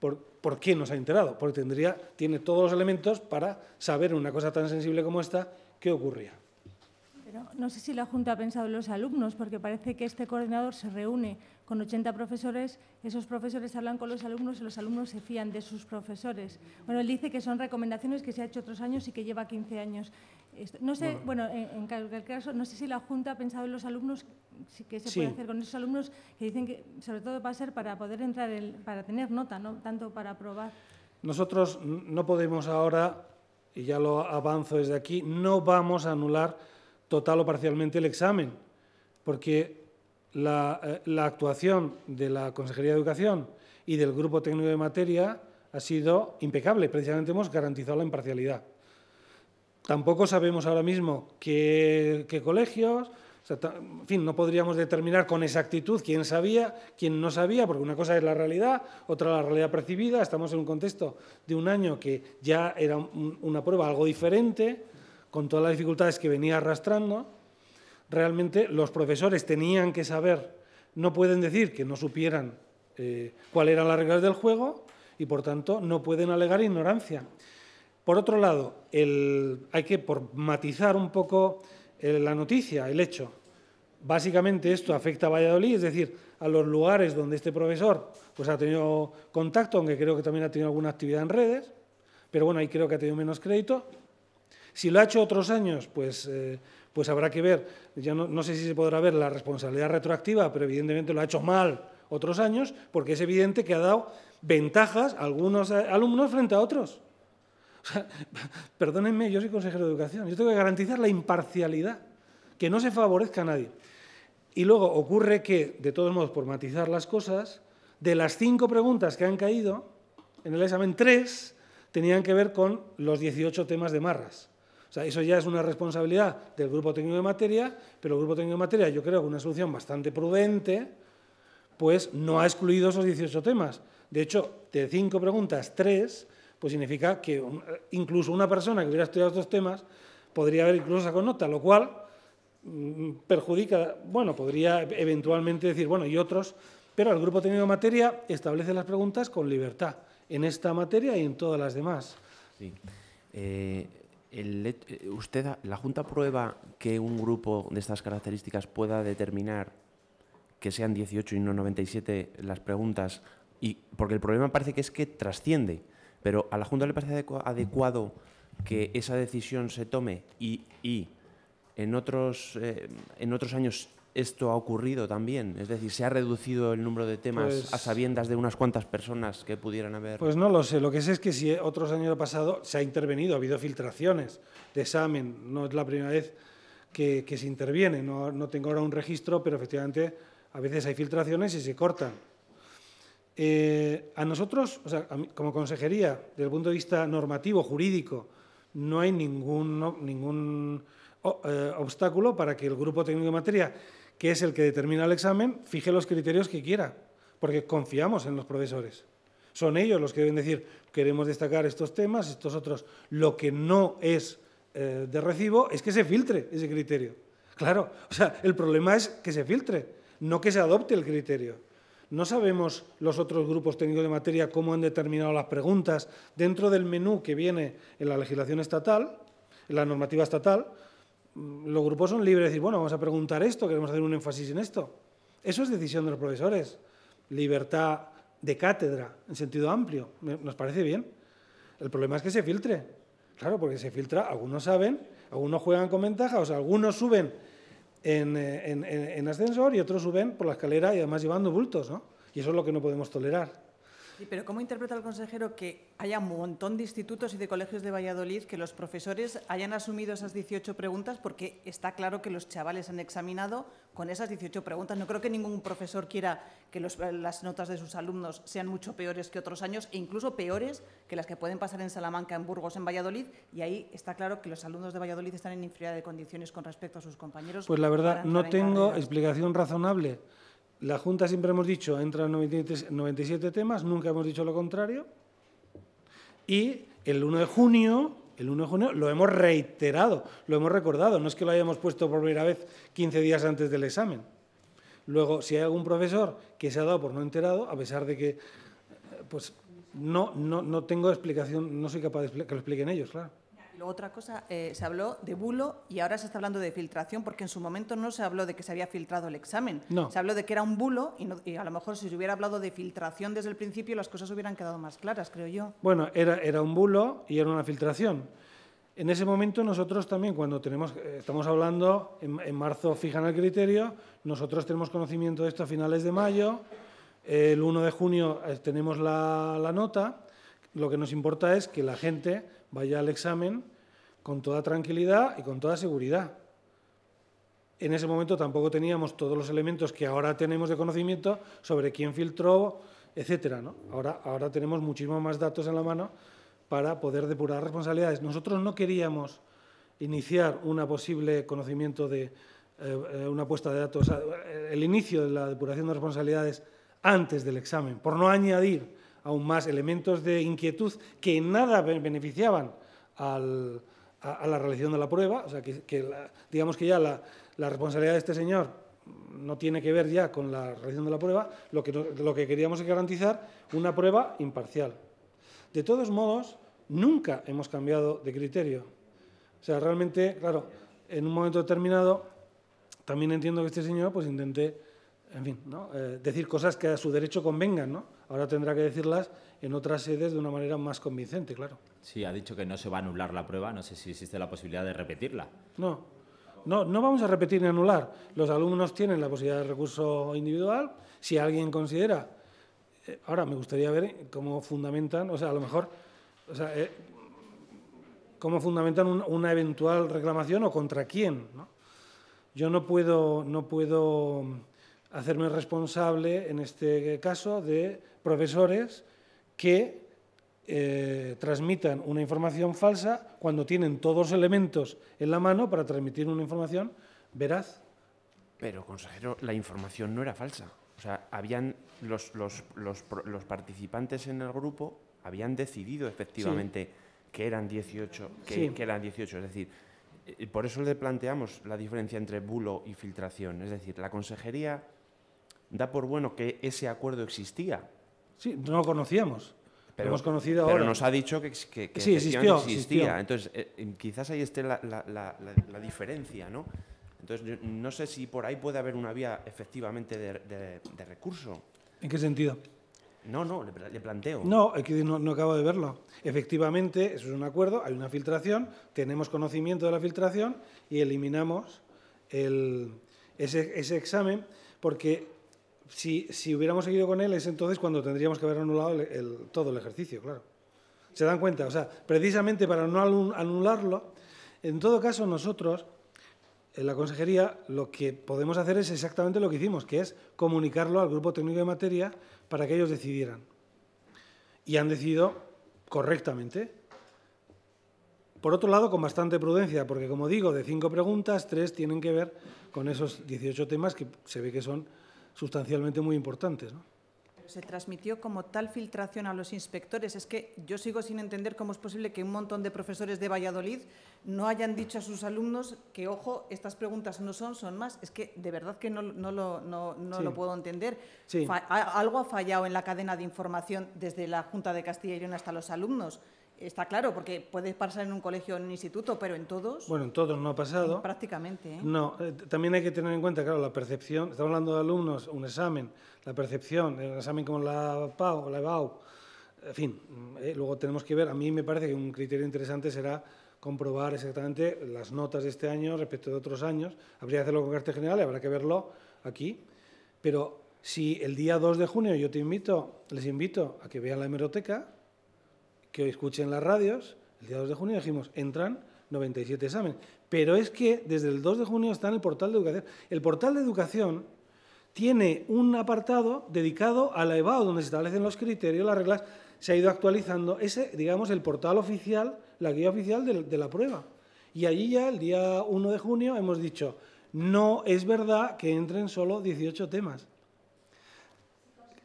por, por qué no se ha enterado, porque tendría, tiene todos los elementos para saber una cosa tan sensible como esta qué ocurría. Pero no sé si la Junta ha pensado en los alumnos, porque parece que este coordinador se reúne con 80 profesores, esos profesores hablan con los alumnos y los alumnos se fían de sus profesores. Bueno, él dice que son recomendaciones que se ha hecho otros años y que lleva 15 años. No sé, bueno, en, cualquier caso, no sé si la Junta ha pensado en los alumnos, qué se puede hacer con esos alumnos que dicen que sobre todo va a ser para poder entrar, para tener nota, no tanto para aprobar. Nosotros no podemos ahora, y ya lo avanzo desde aquí, no vamos a anular total o parcialmente el examen, porque la, eh, la actuación de la Consejería de Educación y del Grupo Técnico de Materia ha sido impecable, precisamente hemos garantizado la imparcialidad. Tampoco sabemos ahora mismo qué, colegios, en fin, no podríamos determinar con exactitud quién sabía, quién no sabía, porque una cosa es la realidad, otra la realidad percibida. Estamos en un contexto de un año que ya era una prueba algo diferente, con todas las dificultades que venía arrastrando. Realmente los profesores tenían que saber, no pueden decir que no supieran eh, cuáles eran las reglas del juego y, por tanto, no pueden alegar ignorancia. Por otro lado, hay que por matizar un poco eh, la noticia, el hecho. Básicamente esto afecta a Valladolid, es decir, a los lugares donde este profesor pues, ha tenido contacto, aunque creo que también ha tenido alguna actividad en redes, pero bueno, ahí creo que ha tenido menos crédito. Si lo ha hecho otros años, pues, eh, pues habrá que ver, ya no, sé si se podrá ver la responsabilidad retroactiva, pero evidentemente lo ha hecho mal otros años, porque es evidente que ha dado ventajas a algunos alumnos frente a otros. *laughs* perdónenme, yo soy consejero de educación, yo tengo que garantizar la imparcialidad, que no se favorezca a nadie. Y luego ocurre que, de todos modos, por matizar las cosas, de las cinco preguntas que han caído en el examen, tres tenían que ver con los 18 temas de marras. O sea, eso ya es una responsabilidad del Grupo Técnico de Materia, pero el Grupo Técnico de Materia, yo creo que una solución bastante prudente, pues no ha excluido esos 18 temas. De hecho, de cinco preguntas, tres pues significa que incluso una persona que hubiera estudiado estos temas podría haber incluso sacado nota, lo cual mm, perjudica, bueno, podría eventualmente decir, bueno, y otros, pero el grupo técnico de materia establece las preguntas con libertad en esta materia y en todas las demás. Sí. Eh, eh, usted, la Junta prueba que un grupo de estas características pueda determinar que sean 18 y no 97 las preguntas, y porque el problema parece que es que trasciende. Pero a la Junta le parece adecuado que esa decisión se tome y, en, otros, eh, en otros años esto ha ocurrido también? Es decir, ¿se ha reducido el número de temas pues a sabiendas de unas cuantas personas que pudieran haber...? Pues no lo sé. Lo que sé es que si otros años pasado se ha intervenido, ha habido filtraciones de examen. No es la primera vez que, se interviene. No, no tengo ahora un registro, pero efectivamente a veces hay filtraciones y se cortan. Eh, a nosotros, como consejería, desde el punto de vista normativo, jurídico, no hay ningún, ningún eh, obstáculo para que el grupo técnico de materia, que es el que determina el examen, fije los criterios que quiera, porque confiamos en los profesores. Son ellos los que deben decir, queremos destacar estos temas, estos otros. Lo que no es eh, de recibo es que se filtre ese criterio. Claro, o sea, el problema es que se filtre, no que se adopte el criterio. No sabemos los otros grupos técnicos de materia cómo han determinado las preguntas dentro del menú que viene en la legislación estatal, en la normativa estatal. Mm, los grupos son libres de decir, bueno, vamos a preguntar esto, queremos hacer un énfasis en esto. Eso es decisión de los profesores. Libertad de cátedra en sentido amplio. Nos parece bien. El problema es que se filtre. Claro, porque se filtra, algunos saben, algunos juegan con ventaja, o sea, algunos suben eh, en, ascensor y otros suben por la escalera y además llevando bultos, ¿no? Y eso es lo que no podemos tolerar. Pero ¿cómo interpreta el consejero que haya un montón de institutos y de colegios de Valladolid que los profesores hayan asumido esas 18 preguntas? Porque está claro que los chavales han examinado con esas 18 preguntas. No creo que ningún profesor quiera que las notas de sus alumnos sean mucho peores que otros años e incluso peores que las que pueden pasar en Salamanca, en Burgos, en Valladolid. Y ahí está claro que los alumnos de Valladolid están en inferioridad de condiciones con respecto a sus compañeros. Pues la verdad, no tengo explicación razonable. La Junta siempre hemos dicho, entra 97 temas, nunca hemos dicho lo contrario. Y el 1 de junio el 1 de junio lo hemos reiterado, lo hemos recordado, no es que lo hayamos puesto por primera vez 15 días antes del examen. Luego, si hay algún profesor que se ha dado por no enterado, a pesar de que, pues no, no, no tengo explicación, no soy capaz de que lo expliquen ellos, claro. Luego, otra cosa, eh, se habló de bulo y ahora se está hablando de filtración, porque en su momento no se habló de que se había filtrado el examen. No. Se habló de que era un bulo y, no- y a lo mejor si se hubiera hablado de filtración desde el principio las cosas hubieran quedado más claras, creo yo. Bueno, era, era un bulo y era una filtración. En ese momento nosotros también, cuando tenemos, eh, estamos hablando, en, en marzo fijan el criterio, nosotros tenemos conocimiento de esto a finales de mayo, el 1 de junio eh, tenemos la, la nota, lo que nos importa es que la gente vaya al examen con toda tranquilidad y con toda seguridad. En ese momento tampoco teníamos todos los elementos que ahora tenemos de conocimiento sobre quién filtró, etcétera. Ahora, ahora tenemos muchísimos más datos en la mano para poder depurar responsabilidades. Nosotros no queríamos iniciar una posible conocimiento de eh, eh, una puesta de datos, eh, el inicio de la depuración de responsabilidades antes del examen, por no añadir aún más elementos de inquietud que nada be- beneficiaban a, la realización de la prueba, o sea, que, digamos que ya la, responsabilidad de este señor no tiene que ver ya con la realización de la prueba, lo que, lo que queríamos es garantizar una prueba imparcial. De todos modos, nunca hemos cambiado de criterio. O sea, realmente, claro, en un momento determinado, también entiendo que este señor pues intente, en fin, ¿no? Eh, decir cosas que a su derecho convengan, ¿no? Ahora tendrá que decirlas en otras sedes de una manera más convincente, claro. Sí, ha dicho que no se va a anular la prueba. No sé si existe la posibilidad de repetirla. No, no, no vamos a repetir ni anular. Los alumnos tienen la posibilidad de recurso individual. Si alguien considera, eh, ahora me gustaría ver cómo fundamentan, o sea, a lo mejor, o sea, eh, cómo fundamentan un- una eventual reclamación o contra quién. ¿no? Yo no puedo, no puedo hacerme responsable en este caso de profesores que eh, transmitan una información falsa cuando tienen todos los elementos en la mano para transmitir una información veraz. Pero, consejero, la información no era falsa. O sea, habían los, los, los, los participantes en el grupo habían decidido efectivamente que eran 18, que, Sí. que eran 18. Es decir, eh, por eso le planteamos la diferencia entre bulo y filtración. Es decir, la consejería da por bueno que ese acuerdo existía. Sí, no lo conocíamos. Pero, hemos conocido pero ahora. nos ha dicho que, ex- que, que Sí, existió, existía. existió. Entonces, eh, eh, quizás ahí esté la, la- la- la- la diferencia, ¿no? Entonces, yo no sé si por ahí puede haber una vía efectivamente de, de- de recurso. ¿En qué sentido? No, no, le, pla- le planteo. No, no, no acabo de verlo. Efectivamente, eso es un acuerdo, hay una filtración, tenemos conocimiento de la filtración y eliminamos el- ese, ese examen porque si, si hubiéramos seguido con él es entonces cuando tendríamos que haber anulado todo el ejercicio, claro. ¿Se dan cuenta? O sea, precisamente para no anu- anularlo, en todo caso nosotros, en la consejería, lo que podemos hacer es exactamente lo que hicimos, que es comunicarlo al grupo técnico de materia para que ellos decidieran y han decidido correctamente. Por otro lado, con bastante prudencia, porque como digo, de cinco preguntas, tres tienen que ver con esos 18 temas que se ve que son sustancialmente muy importantes. ¿no? Se transmitió como tal filtración a los inspectores. Es que yo sigo sin entender cómo es posible que un montón de profesores de Valladolid no hayan dicho a sus alumnos que, ojo, estas preguntas no son, son más. Es que de verdad que no, no lo, no, no Sí. lo puedo entender. Sí. Algo ha fallado en la cadena de información desde la Junta de Castilla y León hasta los alumnos. Está claro, porque puede pasar en un colegio o en un instituto, pero en todos, Bueno, en todos no ha pasado. prácticamente. ¿eh? No, eh, también hay que tener en cuenta, claro, la percepción. Estamos hablando de alumnos, un examen, la percepción, un examen como la PAU o la EBAU. En fin, mm, eh, luego tenemos que ver. A mí me parece que un criterio interesante será comprobar exactamente las notas de este año respecto de otros años. Habría que hacerlo con carácter general y habrá que verlo aquí. Pero si el día 2 de junio yo te invito, les invito a que vean la hemeroteca, que escuchen las radios, el día 2 de junio dijimos, entran 97 exámenes. Pero es que desde el 2 de junio está en el portal de educación. El portal de educación tiene un apartado dedicado a la EBAU, donde se establecen los criterios, las reglas, se ha ido actualizando. Ese, digamos, el portal oficial, la guía oficial de, la prueba. Y allí ya, el día 1 de junio, hemos dicho, no es verdad que entren solo 18 temas.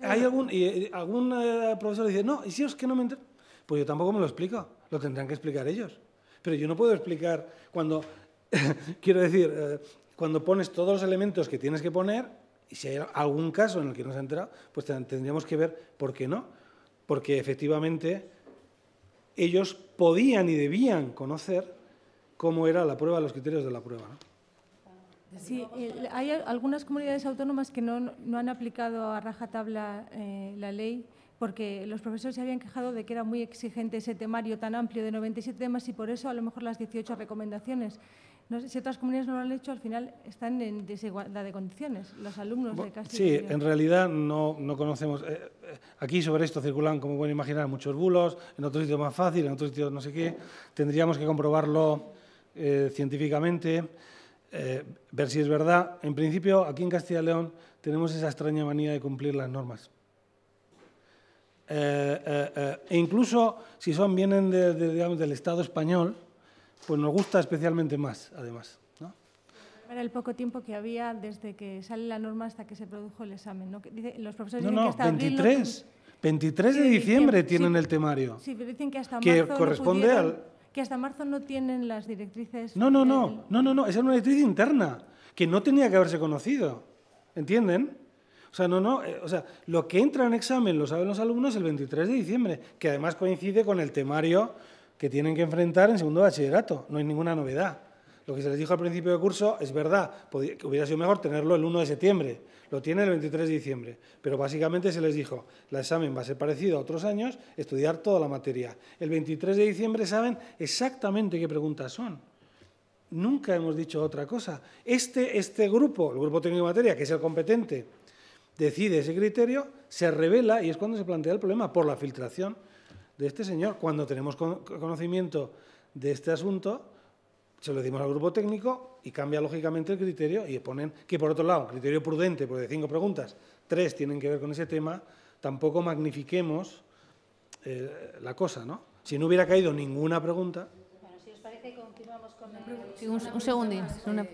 Hay algún, y, algún eh, profesor dice, no, ¿y si es que no me entran? Pues yo tampoco me lo explico, lo tendrán que explicar ellos. Pero yo no puedo explicar cuando, *laughs* quiero decir, eh, cuando pones todos los elementos que tienes que poner, y si hay algún caso en el que no se ha enterado, pues ten- tendríamos que ver por qué no. Porque efectivamente ellos podían y debían conocer cómo era la prueba, los criterios de la prueba. Sí, eh, hay algunas comunidades autónomas que no, no han aplicado a rajatabla eh, la ley porque los profesores se habían quejado de que era muy exigente ese temario tan amplio de 97 temas y por eso a lo mejor las 18 recomendaciones. No sé si otras comunidades no lo han hecho, al final están en desigualdad de condiciones, los alumnos de Castilla Sí, en realidad no, no conocemos. eh, eh, aquí sobre esto circulan, como pueden imaginar, muchos bulos, en otros sitios más fácil, en otros sitios no sé qué. Tendríamos que comprobarlo eh, científicamente, eh, ver si es verdad. En principio, aquí en Castilla y León tenemos esa extraña manía de cumplir las normas. Eh, eh, eh, e incluso si son vienen de- de, digamos, del Estado español, pues nos gusta especialmente más, además. ¿no? Era el poco tiempo que había desde que sale la norma hasta que se produjo el examen. ¿no? Que los profesores No, dicen que no, hasta abril no 23. 23 de diciembre diciembre, tienen sí. el temario. Sí, pero dicen que hasta Que marzo no corresponde pudieron- al- que hasta marzo no tienen las directrices. No, no, del- no, no, no, no, esa era una directriz interna que no tenía que haberse conocido. ¿Entienden? O sea, no, no, eh, o sea, lo que entra en examen lo saben los alumnos el 23 de diciembre, que además coincide con el temario que tienen que enfrentar en segundo bachillerato. No hay ninguna novedad. Lo que se les dijo al principio de curso es verdad, que hubiera sido mejor tenerlo el 1 de septiembre. Lo tiene el 23 de diciembre. Pero básicamente se les dijo, el examen va a ser parecido a otros años, estudiar toda la materia. El 23 de diciembre saben exactamente qué preguntas son. Nunca hemos dicho otra cosa. Este, este grupo, el grupo técnico de materia, que es el competente, decide ese criterio, se revela y es cuando se plantea el problema por la filtración de este señor. Cuando tenemos con- conocimiento de este asunto, se lo decimos al grupo técnico y cambia lógicamente el criterio y ponen que, por otro lado, criterio prudente, porque de cinco preguntas, tres tienen que ver con ese tema, tampoco magnifiquemos eh, la cosa, ¿no? Si no hubiera caído ninguna pregunta, Bueno, si os parece, continuamos con el... Sí, un, un segundín. una-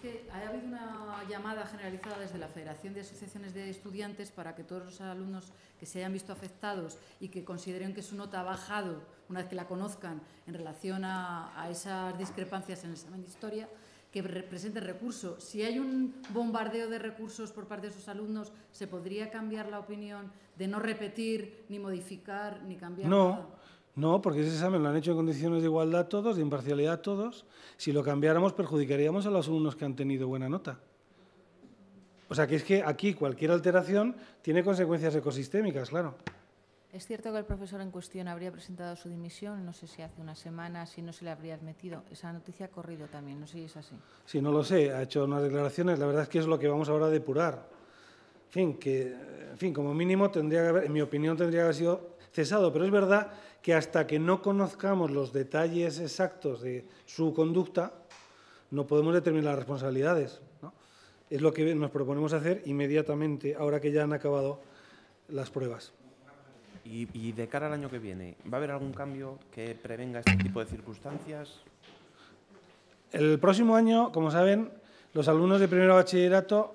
que ha habido una llamada generalizada desde la Federación de Asociaciones de Estudiantes para que todos los alumnos que se hayan visto afectados y que consideren que su nota ha bajado, una vez que la conozcan, en relación a, a esas discrepancias en el examen de historia, que re- presenten recurso. Si hay un bombardeo de recursos por parte de sus alumnos, ¿se podría cambiar la opinión de no repetir, ni modificar, ni cambiar nada? No, porque ese examen lo han hecho en condiciones de igualdad todos, de imparcialidad todos. Si lo cambiáramos, perjudicaríamos a los alumnos que han tenido buena nota. O sea, que es que aquí cualquier alteración tiene consecuencias ecosistémicas, claro. Es cierto que el profesor en cuestión habría presentado su dimisión, no sé si hace una semana, si no se le habría admitido. Esa noticia ha corrido también, no sé si es así. Si no lo sé, ha hecho unas declaraciones, la verdad es que es lo que vamos ahora a depurar. En fin, que, en fin, como mínimo tendría que haber, en mi opinión tendría que haber sido cesado, pero es verdad que hasta que no conozcamos los detalles exactos de su conducta, no podemos determinar las responsabilidades. ¿no? Es lo que nos proponemos hacer inmediatamente, ahora que ya han acabado las pruebas. Y, y de cara al año que viene, ¿va a haber algún cambio que prevenga este tipo de circunstancias? El próximo año, como saben, los alumnos de primero bachillerato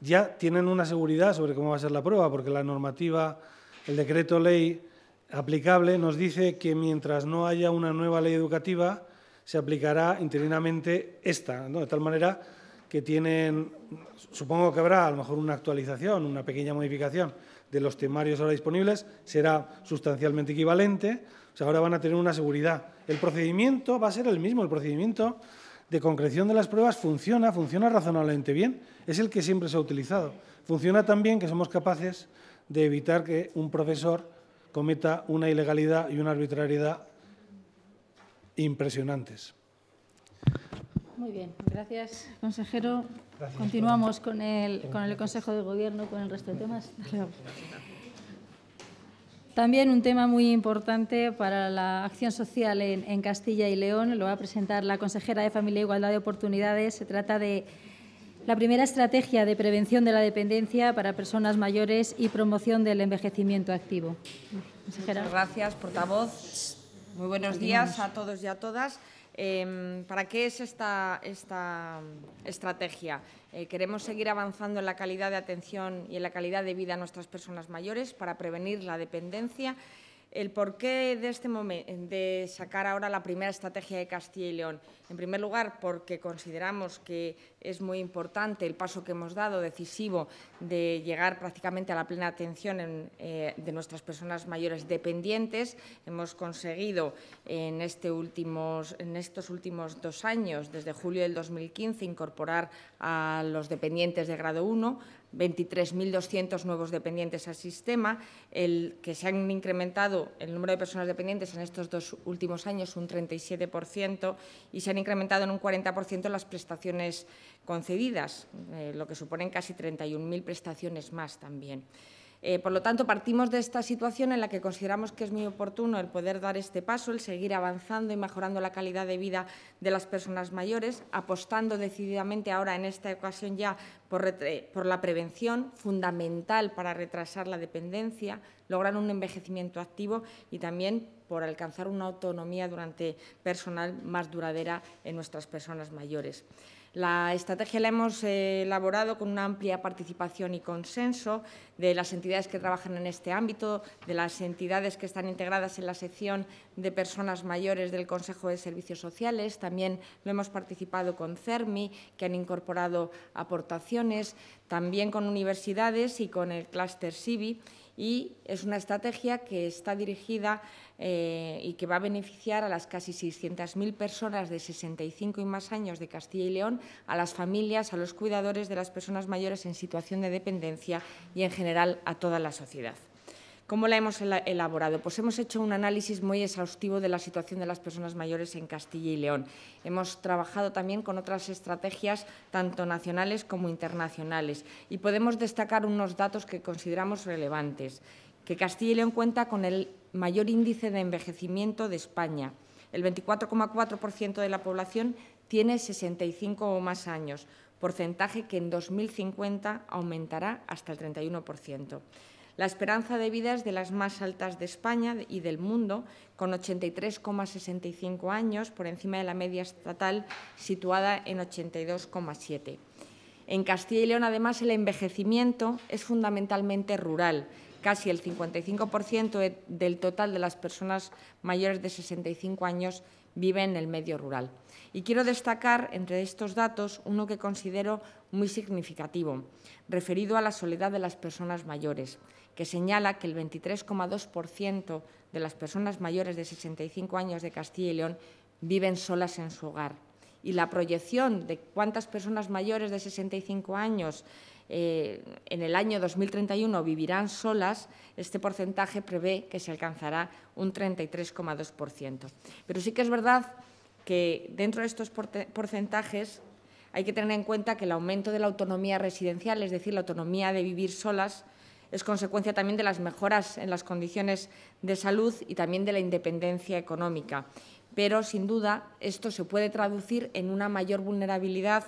ya tienen una seguridad sobre cómo va a ser la prueba, porque la normativa, el decreto ley aplicable nos dice que mientras no haya una nueva ley educativa, se aplicará interinamente esta, de tal manera que tienen, supongo que habrá a lo mejor una actualización, una pequeña modificación de los temarios ahora disponibles, será sustancialmente equivalente, o sea, ahora van a tener una seguridad. El procedimiento va a ser el mismo, el procedimiento de concreción de las pruebas funciona, funciona razonablemente bien, es el que siempre se ha utilizado. Funciona tan bien que somos capaces de evitar que un profesor cometa una ilegalidad y una arbitrariedad impresionantes. Muy bien, gracias, consejero. Continuamos con el, con el Consejo de Gobierno, con el resto de temas. También un tema muy importante para la acción social en, en Castilla y León lo va a presentar la consejera de Familia e Igualdad de Oportunidades. Se trata de la primera estrategia de prevención de la dependencia para personas mayores y promoción del envejecimiento activo. Muchas gracias, portavoz. Muy buenos días a todos y a todas. Eh, ¿Para qué es esta, esta estrategia? Eh, queremos seguir avanzando en la calidad de atención y en la calidad de vida a nuestras personas mayores para prevenir la dependencia El porqué de, este de sacar ahora la primera estrategia de Castilla y León. En primer lugar, porque consideramos que es muy importante el paso que hemos dado, decisivo, de llegar prácticamente a la plena atención eh, de nuestras personas mayores dependientes. Hemos conseguido en, este en estos últimos dos años, desde julio del 2015, incorporar a los dependientes de grado 1 23.200 nuevos dependientes al sistema, el que se han incrementado el número de personas dependientes en estos dos últimos años un 37% y se han incrementado en un 40% las prestaciones concedidas, eh, lo que suponen casi 31.000 prestaciones más también. Eh, por lo tanto, partimos de esta situación en la que consideramos que es muy oportuno el poder dar este paso, el seguir avanzando y mejorando la calidad de vida de las personas mayores, apostando decididamente ahora, en esta ocasión ya, por, por la prevención, fundamental para retrasar la dependencia, lograr un envejecimiento activo y también por alcanzar una autonomía durante personal más duradera en nuestras personas mayores. La estrategia la hemos eh, elaborado con una amplia participación y consenso de las entidades que trabajan en este ámbito, de las entidades que están integradas en la sección de personas mayores del Consejo de Servicios Sociales. También lo hemos participado con CERMI, que han incorporado aportaciones, también con universidades y con el clúster CIVI. Y es una estrategia que está dirigida eh, y que va a beneficiar a las casi 600.000 personas de 65 y más años de Castilla y León, a las familias, a los cuidadores de las personas mayores en situación de dependencia y, en general, a toda la sociedad. ¿Cómo la hemos elaborado? Pues hemos hecho un análisis muy exhaustivo de la situación de las personas mayores en Castilla y León. Hemos trabajado también con otras estrategias, tanto nacionales como internacionales, y podemos destacar unos datos que consideramos relevantes que Castilla y León cuenta con el mayor índice de envejecimiento de España. El 24,4% de la población tiene 65 o más años, porcentaje que en 2050 aumentará hasta el 31%. La esperanza de vida es de las más altas de España y del mundo, con 83,65 años, por encima de la media estatal, situada en 82,7. En Castilla y León, además, el envejecimiento es fundamentalmente rural casi el 55% del total de las personas mayores de 65 años vive en el medio rural. Y quiero destacar entre estos datos uno que considero muy significativo, referido a la soledad de las personas mayores, que señala que el 23,2% de las personas mayores de 65 años de Castilla y León viven solas en su hogar. Y la proyección de cuántas personas mayores de 65 años eh, en el año 2031 vivirán solas, este porcentaje prevé que se alcanzará un 33,2%. Pero sí que es verdad que dentro de estos porcentajes hay que tener en cuenta que el aumento de la autonomía residencial, es decir, la autonomía de vivir solas, es consecuencia también de las mejoras en las condiciones de salud y también de la independencia económica. Pero, sin duda, esto se puede traducir en una mayor vulnerabilidad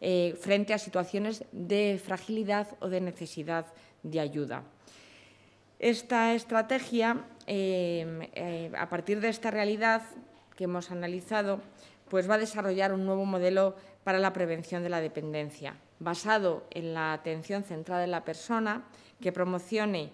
eh, frente a situaciones de fragilidad o de necesidad de ayuda. Esta estrategia, eh, eh, a partir de esta realidad que hemos analizado, pues va a desarrollar un nuevo modelo para la prevención de la dependencia, basado en la atención centrada en la persona, que promocione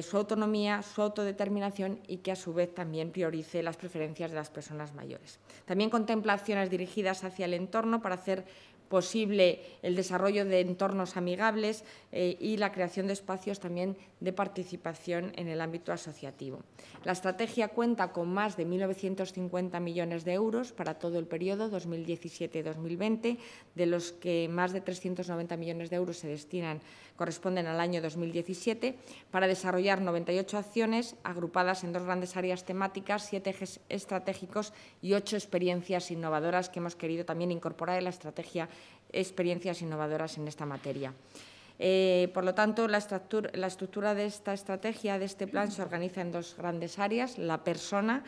su autonomía, su autodeterminación y que a su vez también priorice las preferencias de las personas mayores. También contempla acciones dirigidas hacia el entorno para hacer posible el desarrollo de entornos amigables eh, y la creación de espacios también de participación en el ámbito asociativo. La estrategia cuenta con más de 1.950 millones de euros para todo el periodo 2017-2020, de los que más de 390 millones de euros se destinan, corresponden al año 2017, para desarrollar 98 acciones agrupadas en dos grandes áreas temáticas, siete ejes estratégicos y ocho experiencias innovadoras que hemos querido también incorporar en la estrategia experiencias innovadoras en esta materia. Eh, por lo tanto, la estructura, de esta estrategia, de este plan, se organiza en dos grandes áreas. La persona,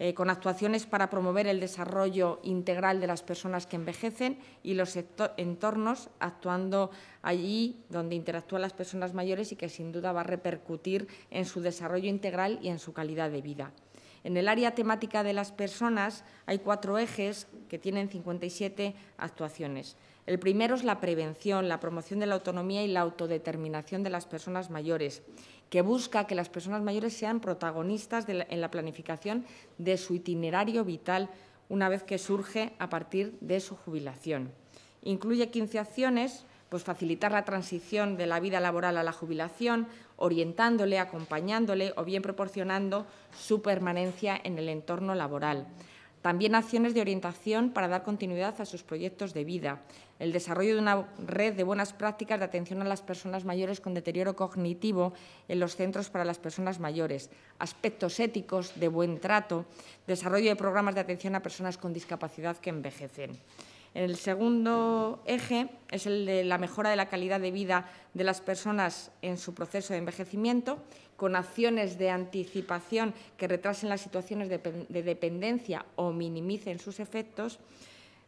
eh, con actuaciones para promover el desarrollo integral de las personas que envejecen y los entornos, actuando allí donde interactúan las personas mayores y que sin duda va a repercutir en su desarrollo integral y en su calidad de vida. En el área temática de las personas hay cuatro ejes que tienen 57 actuaciones. El primero es la prevención, la promoción de la autonomía y la autodeterminación de las personas mayores, que busca que las personas mayores sean protagonistas en la planificación de su itinerario vital una vez que surge a partir de su jubilación. Incluye 15 acciones, pues facilitar la transición de la vida laboral a la jubilación, orientándole, acompañándole o bien proporcionando su permanencia en el entorno laboral. También acciones de orientación para dar continuidad a sus proyectos de vida. El desarrollo de una red de buenas prácticas de atención a las personas mayores con deterioro cognitivo en los centros para las personas mayores. Aspectos éticos de buen trato. Desarrollo de programas de atención a personas con discapacidad que envejecen. El segundo eje es el de la mejora de la calidad de vida de las personas en su proceso de envejecimiento, con acciones de anticipación que retrasen las situaciones de, dependencia o minimicen sus efectos.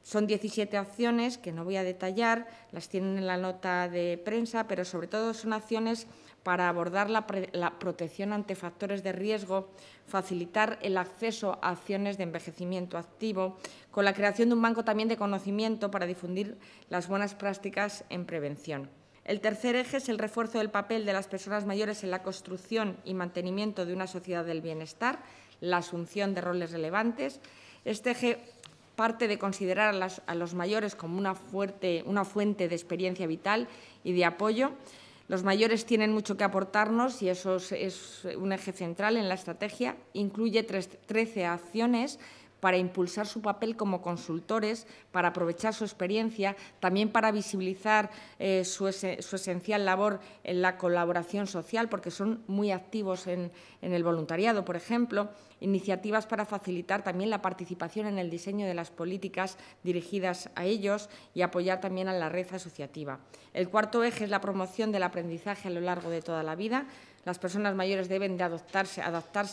Son 17 acciones que no voy a detallar, las tienen en la nota de prensa, pero sobre todo son acciones para abordar la, protección ante factores de riesgo, facilitar el acceso a acciones de envejecimiento activo, con la creación de un banco también de conocimiento para difundir las buenas prácticas en prevención. El tercer eje es el refuerzo del papel de las personas mayores en la construcción y mantenimiento de una sociedad del bienestar, la asunción de roles relevantes. Este eje parte de considerar a, los mayores como una, fuente de experiencia vital y de apoyo los mayores tienen mucho que aportarnos y eso es, un eje central en la estrategia. Incluye 13 acciones para impulsar su papel como consultores, para aprovechar su experiencia, también para visibilizar eh, su, esencial labor en la colaboración social, porque son muy activos en, el voluntariado, por ejemplo, iniciativas para facilitar también la participación en el diseño de las políticas dirigidas a ellos y apoyar también a la red asociativa. El cuarto eje es la promoción del aprendizaje a lo largo de toda la vida, las personas mayores deben de adaptarse,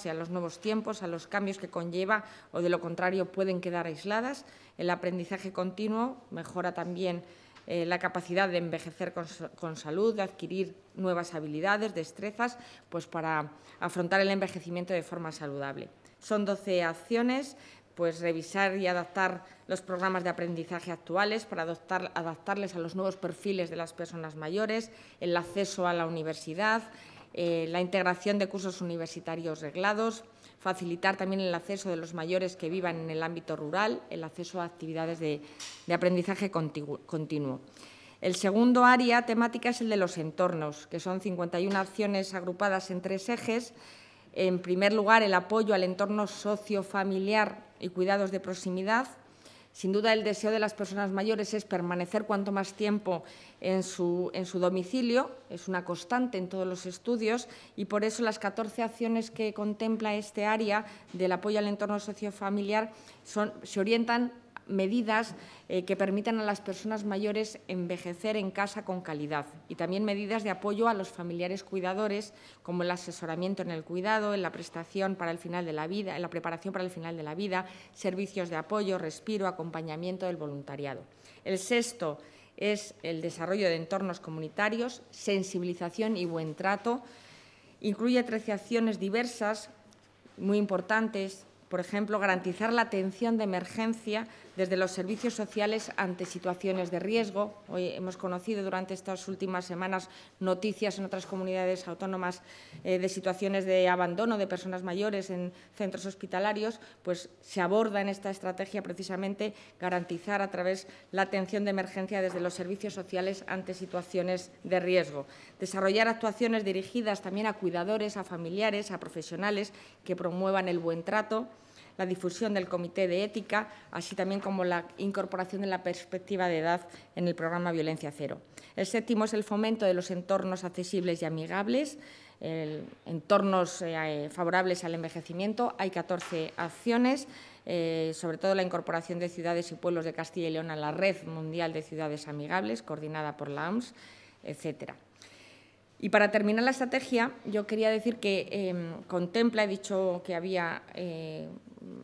a los nuevos tiempos, a los cambios que conlleva o de lo contrario pueden quedar aisladas. El aprendizaje continuo mejora también eh, la capacidad de envejecer con, salud, de adquirir nuevas habilidades, destrezas, pues para afrontar el envejecimiento de forma saludable. Son 12 acciones, pues revisar y adaptar los programas de aprendizaje actuales para adaptarles a los nuevos perfiles de las personas mayores, el acceso a la universidad, eh, la integración de cursos universitarios reglados, facilitar también el acceso de los mayores que vivan en el ámbito rural, el acceso a actividades de, aprendizaje continuo. El segundo área temática es el de los entornos, que son 51 acciones agrupadas en tres ejes. En primer lugar, el apoyo al entorno sociofamiliar y cuidados de proximidad, sin duda, el deseo de las personas mayores es permanecer cuanto más tiempo en su, domicilio, es una constante en todos los estudios y por eso las 14 acciones que contempla este área del apoyo al entorno sociofamiliar se orientan medidas eh, que permitan a las personas mayores envejecer en casa con calidad y también medidas de apoyo a los familiares cuidadores, como el asesoramiento en el cuidado, en la prestación para el final de la vida, en la preparación para el final de la vida, servicios de apoyo, respiro, acompañamiento del voluntariado. El sexto es el desarrollo de entornos comunitarios, sensibilización y buen trato. Incluye 13 acciones diversas, muy importantes, por ejemplo, garantizar la atención de emergencia desde los servicios sociales ante situaciones de riesgo. Hoy hemos conocido durante estas últimas semanas noticias en otras comunidades autónomas eh, de situaciones de abandono de personas mayores en centros hospitalarios, pues se aborda en esta estrategia precisamente garantizar a través la atención de emergencia desde los servicios sociales ante situaciones de riesgo. Desarrollar actuaciones dirigidas también a cuidadores, a familiares, a profesionales que promuevan el buen trato la difusión del Comité de Ética, así también como la incorporación de la perspectiva de edad en el programa Violencia Cero. El séptimo es el fomento de los entornos accesibles y amigables, entornos eh, favorables al envejecimiento. Hay 14 acciones, eh, sobre todo la incorporación de ciudades y pueblos de Castilla y León a la Red Mundial de Ciudades Amigables, coordinada por la OMS, etcétera. Y para terminar la estrategia, yo quería decir que em, contempla, he dicho que había eh,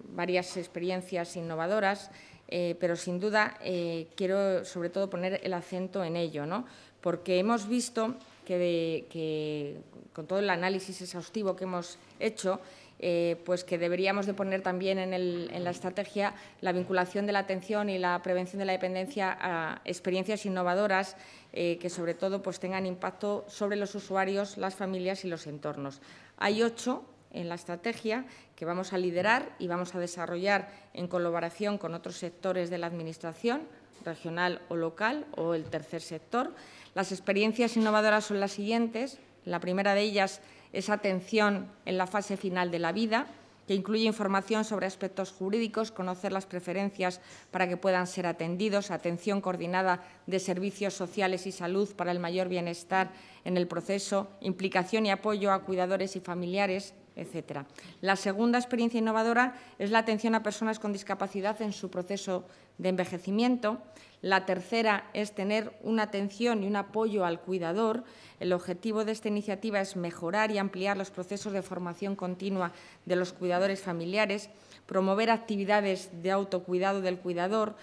varias experiencias innovadoras, eh, pero sin duda eh, quiero sobre todo poner el acento en ello, ¿no? porque hemos visto que, con todo el análisis exhaustivo que hemos hecho, eh, pues que deberíamos de poner también en, la estrategia la vinculación de la atención y la prevención de la dependencia a experiencias innovadoras que sobre todo pues, tengan impacto sobre los usuarios, las familias y los entornos. Hay ocho en la estrategia que vamos a liderar y vamos a desarrollar en colaboración con otros sectores de la Administración, regional o local, o el tercer sector. Las experiencias innovadoras son las siguientes. La primera de ellas es atención en la fase final de la vida, que incluye información sobre aspectos jurídicos, conocer las preferencias para que puedan ser atendidos, atención coordinada de servicios sociales y salud para el mayor bienestar en el proceso, implicación y apoyo a cuidadores y familiares, etc. La segunda experiencia innovadora es la atención a personas con discapacidad en su proceso de envejecimiento. La tercera es tener una atención y un apoyo al cuidador. El objetivo de esta iniciativa es mejorar y ampliar los procesos de formación continua de los cuidadores familiares, promover actividades de autocuidado del cuidador.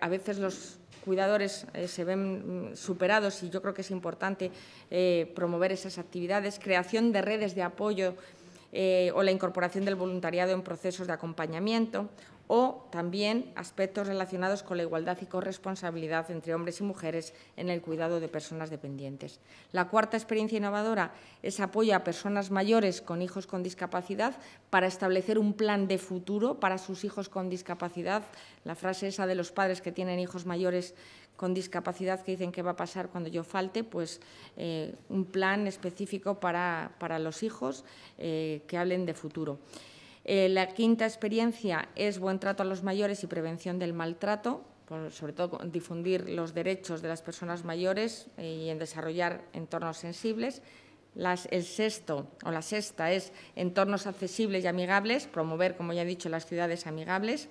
A veces los cuidadores eh, se ven mm, superados y yo creo que es importante eh, promover esas actividades, creación de redes de apoyo eh, o la incorporación del voluntariado en procesos de acompañamiento o también aspectos relacionados con la igualdad y corresponsabilidad entre hombres y mujeres en el cuidado de personas dependientes. La cuarta experiencia innovadora es apoyo a personas mayores con hijos con discapacidad para establecer un plan de futuro para sus hijos con discapacidad. La frase esa de los padres que tienen hijos mayores con discapacidad que dicen qué va a pasar cuando yo falte, pues eh, un plan específico para, los hijos eh, que hablen de futuro. Eh, la quinta experiencia es buen trato a los mayores y prevención del maltrato, sobre todo difundir los derechos de las personas mayores y en desarrollar entornos sensibles. el sexto o la sexta es entornos accesibles y amigables, promover, como ya he dicho, las ciudades amigables.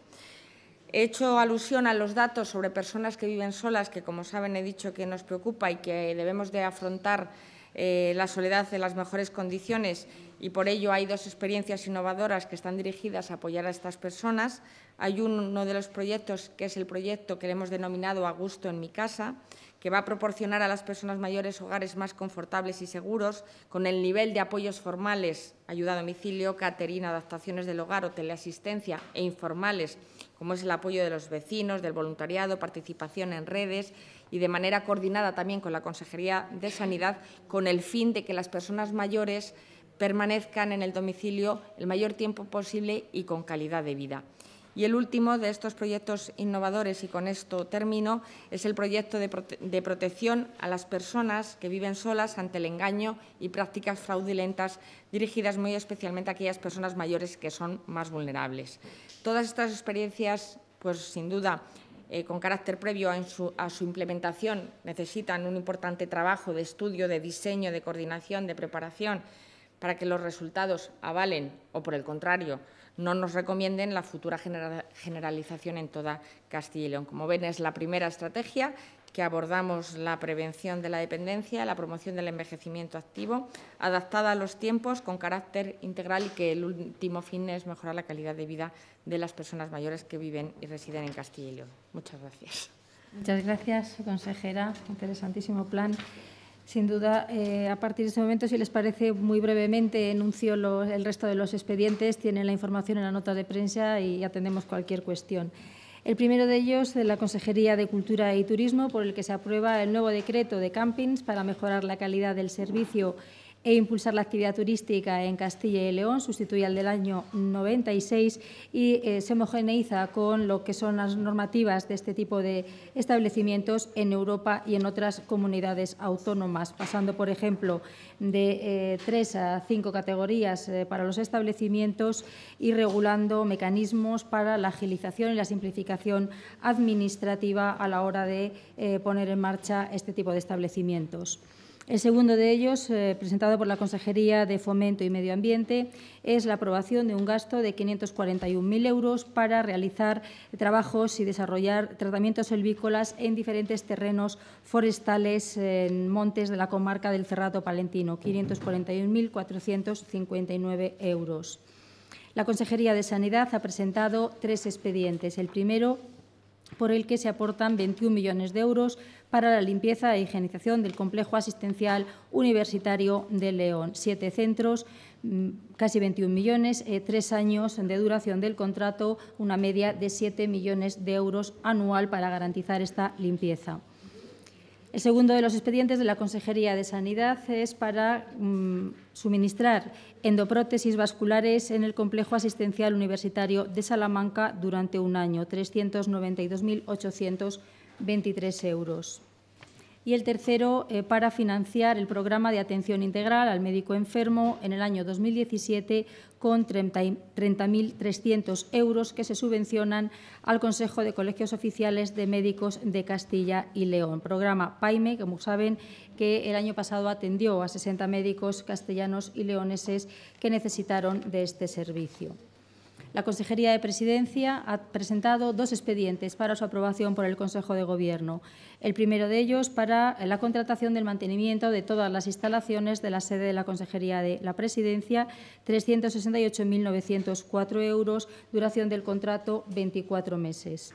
He hecho alusión a los datos sobre personas que viven solas, que como saben he dicho que nos preocupa y que debemos de afrontar eh, la soledad en las mejores condiciones y por ello hay dos experiencias innovadoras que están dirigidas a apoyar a estas personas. Hay uno de los proyectos que es el proyecto que le hemos denominado A Gusto en mi casa, que va a proporcionar a las personas mayores hogares más confortables y seguros, con el nivel de apoyos formales, ayuda a domicilio, catering, adaptaciones del hogar o teleasistencia, e informales, como es el apoyo de los vecinos, del voluntariado, participación en redes y de manera coordinada también con la Consejería de Sanidad, con el fin de que las personas mayores permanezcan en el domicilio el mayor tiempo posible y con calidad de vida. Y el último de estos proyectos innovadores, y con esto termino, es el proyecto de, protección a las personas que viven solas ante el engaño y prácticas fraudulentas dirigidas muy especialmente a aquellas personas mayores que son más vulnerables. Todas estas experiencias, pues sin duda, eh, con carácter previo a su, implementación, necesitan un importante trabajo de estudio, de diseño, de coordinación, de preparación, para que los resultados avalen o, por el contrario, no nos recomienden la futura generalización en toda Castilla y León. Como ven, es la primera estrategia que abordamos la prevención de la dependencia, la promoción del envejecimiento activo, adaptada a los tiempos, con carácter integral y que el último fin es mejorar la calidad de vida de las personas mayores que viven y residen en Castilla y León. Muchas gracias. Muchas gracias, consejera. Interesantísimo plan. Sin duda, eh, a partir de este momento, si les parece, muy brevemente enuncio el resto de los expedientes. Tienen la información en la nota de prensa y atendemos cualquier cuestión. El primero de ellos, de la Consejería de Cultura y Turismo, por el que se aprueba el nuevo decreto de campings para mejorar la calidad del servicio e impulsar la actividad turística en Castilla y León, sustituye al del año 96 y eh, se homogeneiza con lo que son las normativas de este tipo de establecimientos en Europa y en otras comunidades autónomas, pasando, por ejemplo, de eh, tres a cinco categorías eh, para los establecimientos y regulando mecanismos para la agilización y la simplificación administrativa a la hora de poner en marcha este tipo de establecimientos. El segundo de ellos, eh, presentado por la Consejería de Fomento y Medio Ambiente, es la aprobación de un gasto de 541.000 euros para realizar trabajos y desarrollar tratamientos selvícolas en diferentes terrenos forestales en montes de la comarca del Cerrato Palentino, 541.459 euros. La Consejería de Sanidad ha presentado tres expedientes. El primero por el que se aportan 21 millones de euros para la limpieza e higienización del complejo asistencial universitario de León. Siete centros, mm, casi 21 millones, eh, tres años de duración del contrato, una media de 7 millones de euros anual para garantizar esta limpieza. El segundo de los expedientes de la Consejería de Sanidad es para mm, suministrar endoprótesis vasculares en el complejo asistencial universitario de Salamanca durante un año, 392.823 euros y el tercero eh, para financiar el programa de atención integral al médico enfermo en el año 2017 con 30.300 euros que se subvencionan al Consejo de Colegios Oficiales de Médicos de Castilla y León. Programa PAIME, como saben, que el año pasado atendió a 60 médicos castellanos y leoneses que necesitaron de este servicio. La Consejería de Presidencia ha presentado dos expedientes para su aprobación por el Consejo de Gobierno. El primero de ellos para la contratación del mantenimiento de todas las instalaciones de la sede de la Consejería de la Presidencia, 368.904 euros, duración del contrato 24 meses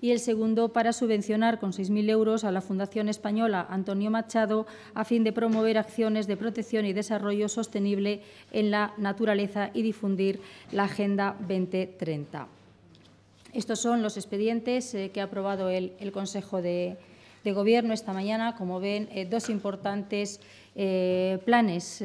y el segundo para subvencionar con 6.000 euros a la Fundación Española Antonio Machado a fin de promover acciones de protección y desarrollo sostenible en la naturaleza y difundir la Agenda 2030. Estos son los expedientes eh, que ha aprobado el, Consejo de, Gobierno esta mañana. Como ven, eh, dos importantes eh, planes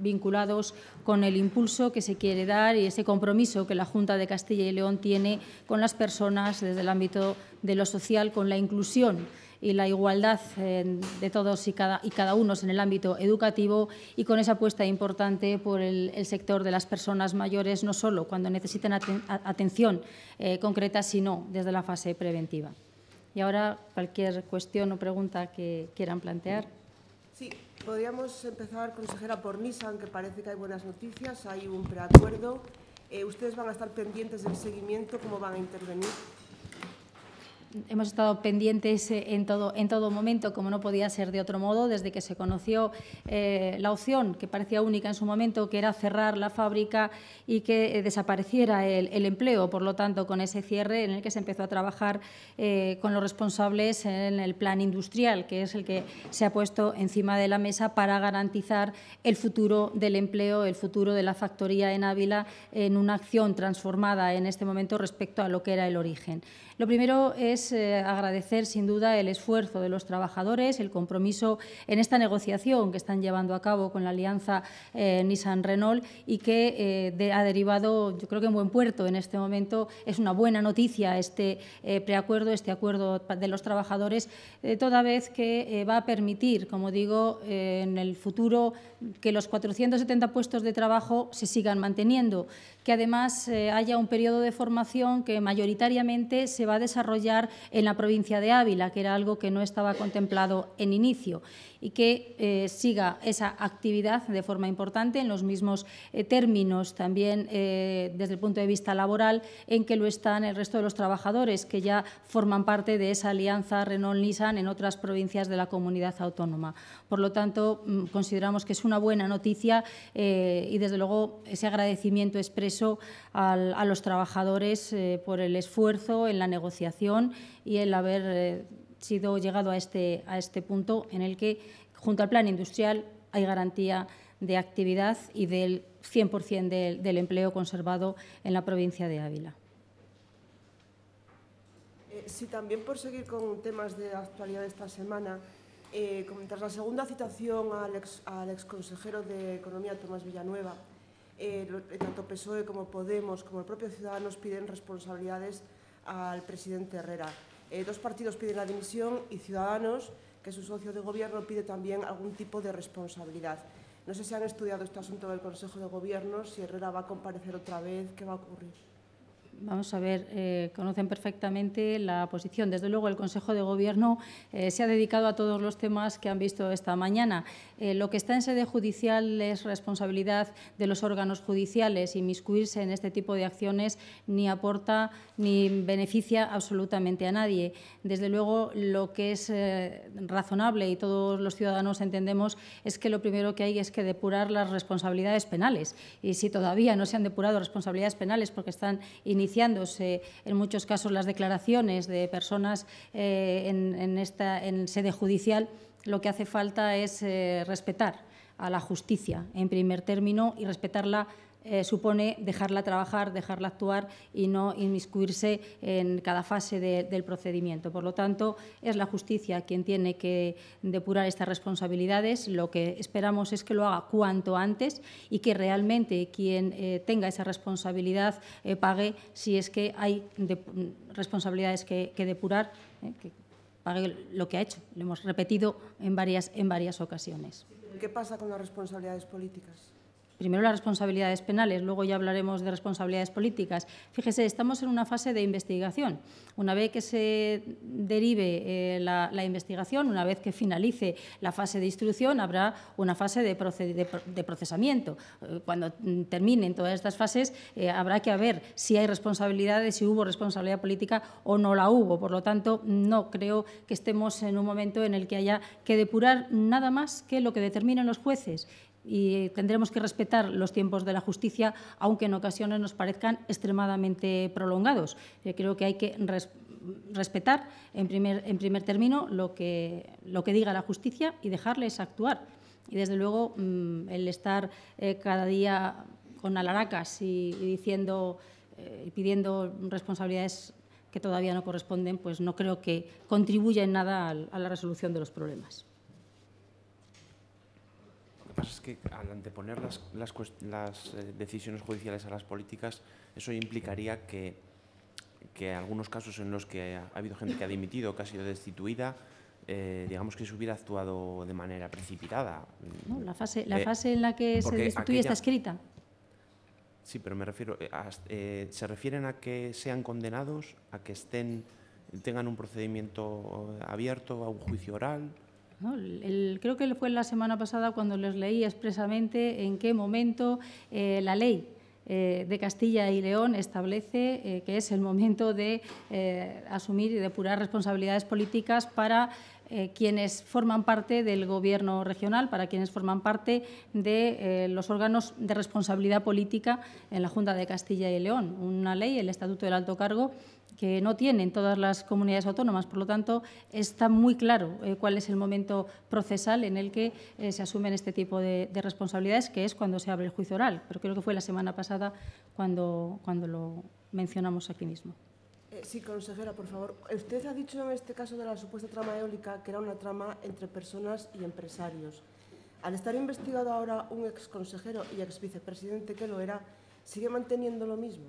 vinculados con el impulso que se quiere dar y ese compromiso que la Junta de Castilla y León tiene con las personas desde el ámbito de lo social, con la inclusión y la igualdad eh, de todos y cada, uno en el ámbito educativo y con esa apuesta importante por el, sector de las personas mayores, no solo cuando necesitan atención eh, concreta, sino desde la fase preventiva. Y ahora cualquier cuestión o pregunta que quieran plantear. Sí, podríamos empezar, consejera, por Nissan, que parece que hay buenas noticias, hay un preacuerdo. Eh, ¿Ustedes van a estar pendientes del seguimiento? ¿Cómo van a intervenir? Hemos estado pendientes eh, en todo, en todo momento, como no podía ser de otro modo, desde que se conoció eh, la opción que parecía única en su momento, que era cerrar la fábrica y que eh, desapareciera el, empleo. Por lo tanto, con ese cierre en el que se empezó a trabajar con los responsables en el plan industrial, que es el que se ha puesto encima de la mesa para garantizar el futuro del empleo, el futuro de la factoría en Ávila en una acción transformada en este momento respecto a lo que era el origen. Lo primero es eh, agradecer, sin duda, el esfuerzo de los trabajadores, el compromiso en esta negociación que están llevando a cabo con la alianza eh, Nissan-Renault y que eh, ha derivado, yo creo que en buen puerto en este momento. Es una buena noticia este preacuerdo, este acuerdo de los trabajadores, toda vez que va a permitir, como digo, en el futuro que los 470 puestos de trabajo se sigan manteniendo que además eh, haya un periodo de formación que mayoritariamente se va a desarrollar en la provincia de Ávila, que era algo que no estaba contemplado en inicio y que eh, siga esa actividad de forma importante en los mismos eh, términos también desde el punto de vista laboral en que lo están el resto de los trabajadores que ya forman parte de esa alianza Renault-Nissan en otras provincias de la comunidad autónoma. Por lo tanto, mm, consideramos que es una buena noticia y desde luego ese agradecimiento expreso a los trabajadores eh, por el esfuerzo en la negociación y el haber eh, sido llegado a este, a este punto en el que, junto al plan industrial, hay garantía de actividad y del 100% del, del empleo conservado en la provincia de Ávila. Eh, sí, también por seguir con temas de actualidad esta semana, eh, tras la segunda citación al ex, al ex consejero de Economía, Tomás Villanueva, eh, tanto PSOE como Podemos como el propio Ciudadanos piden responsabilidades al presidente Herrera. Eh, dos partidos piden la dimisión y Ciudadanos, que su socio de gobierno, pide también algún tipo de responsabilidad. No sé si han estudiado este asunto del Consejo de Gobierno, si Herrera va a comparecer otra vez, ¿qué va a ocurrir? Vamos a ver, eh, conocen perfectamente la posición. Desde luego, el Consejo de Gobierno eh, se ha dedicado a todos los temas que han visto esta mañana. Eh, lo que está en sede judicial es responsabilidad de los órganos judiciales. Inmiscuirse en este tipo de acciones ni aporta ni beneficia absolutamente a nadie. Desde luego, lo que es razonable y todos los ciudadanos entendemos es que lo primero que hay es que depurar las responsabilidades penales. Y si todavía no se han depurado responsabilidades penales porque están iniciadas iniciándose en muchos casos las declaraciones de personas eh, en, esta, en sede judicial, lo que hace falta es eh, respetar a la justicia en primer término y respetarla eh, supone dejarla trabajar, dejarla actuar y no inmiscuirse en cada fase del procedimiento. Por lo tanto, es la justicia quien tiene que depurar estas responsabilidades. Lo que esperamos es que lo haga cuanto antes y que realmente quien eh, tenga esa responsabilidad eh, pague si es que hay responsabilidades que, depurar. Que pague lo que ha hecho. Lo hemos repetido en varias, en varias ocasiones. ¿Qué pasa con las responsabilidades políticas? Primero las responsabilidades penales, luego ya hablaremos de responsabilidades políticas. Fíjese, estamos en una fase de investigación. Una vez que se derive eh, la, investigación, una vez que finalice la fase de instrucción, habrá una fase de, procesamiento. Eh, cuando terminen todas estas fases, eh, habrá que ver si hay responsabilidades, si hubo responsabilidad política o no la hubo. Por lo tanto, no creo que estemos en un momento en el que haya que depurar nada más que lo que determinen los jueces y tendremos que respetar los tiempos de la justicia, aunque en ocasiones nos parezcan extremadamente prolongados. Eh, creo que hay que respetar, en primer, término, lo que, diga la justicia y dejarles actuar. Y, desde luego, mm, el estar eh, cada día con alaracas y, diciendo y eh, pidiendo responsabilidades que todavía no corresponden, pues no creo que contribuya en nada a la resolución de los problemas pasa es que al anteponer las, las, eh, decisiones judiciales a las políticas, eso implicaría que, que algunos casos en los que ha habido gente que ha dimitido, que ha sido destituida, eh, digamos que se hubiera actuado de manera precipitada. la fase, la eh, fase en la que se destituye está escrita. Sí, pero me refiero, ¿se refieren a que sean condenados, a que estén, tengan un procedimiento abierto, a un juicio oral? Creo que fue la semana pasada cuando les leí expresamente en qué momento eh, la ley eh, de Castilla y León establece eh, que es el momento de asumir y depurar responsabilidades políticas para quienes forman parte del Gobierno regional, para quienes forman parte de los órganos de responsabilidad política en la Junta de Castilla y León. Una ley, el Estatuto del Alto Cargo, que no tienen todas las comunidades autónomas. Por lo tanto, está muy claro eh, cuál es el momento procesal en el que eh, se asumen este tipo de, responsabilidades, que es cuando se abre el juicio oral. Pero creo que fue la semana pasada cuando, cuando lo mencionamos aquí mismo. Eh, sí, consejera, por favor. Usted ha dicho en este caso de la supuesta trama eólica que era una trama entre personas y empresarios. Al estar investigado ahora un ex consejero y ex vicepresidente que lo era, ¿sigue manteniendo lo mismo?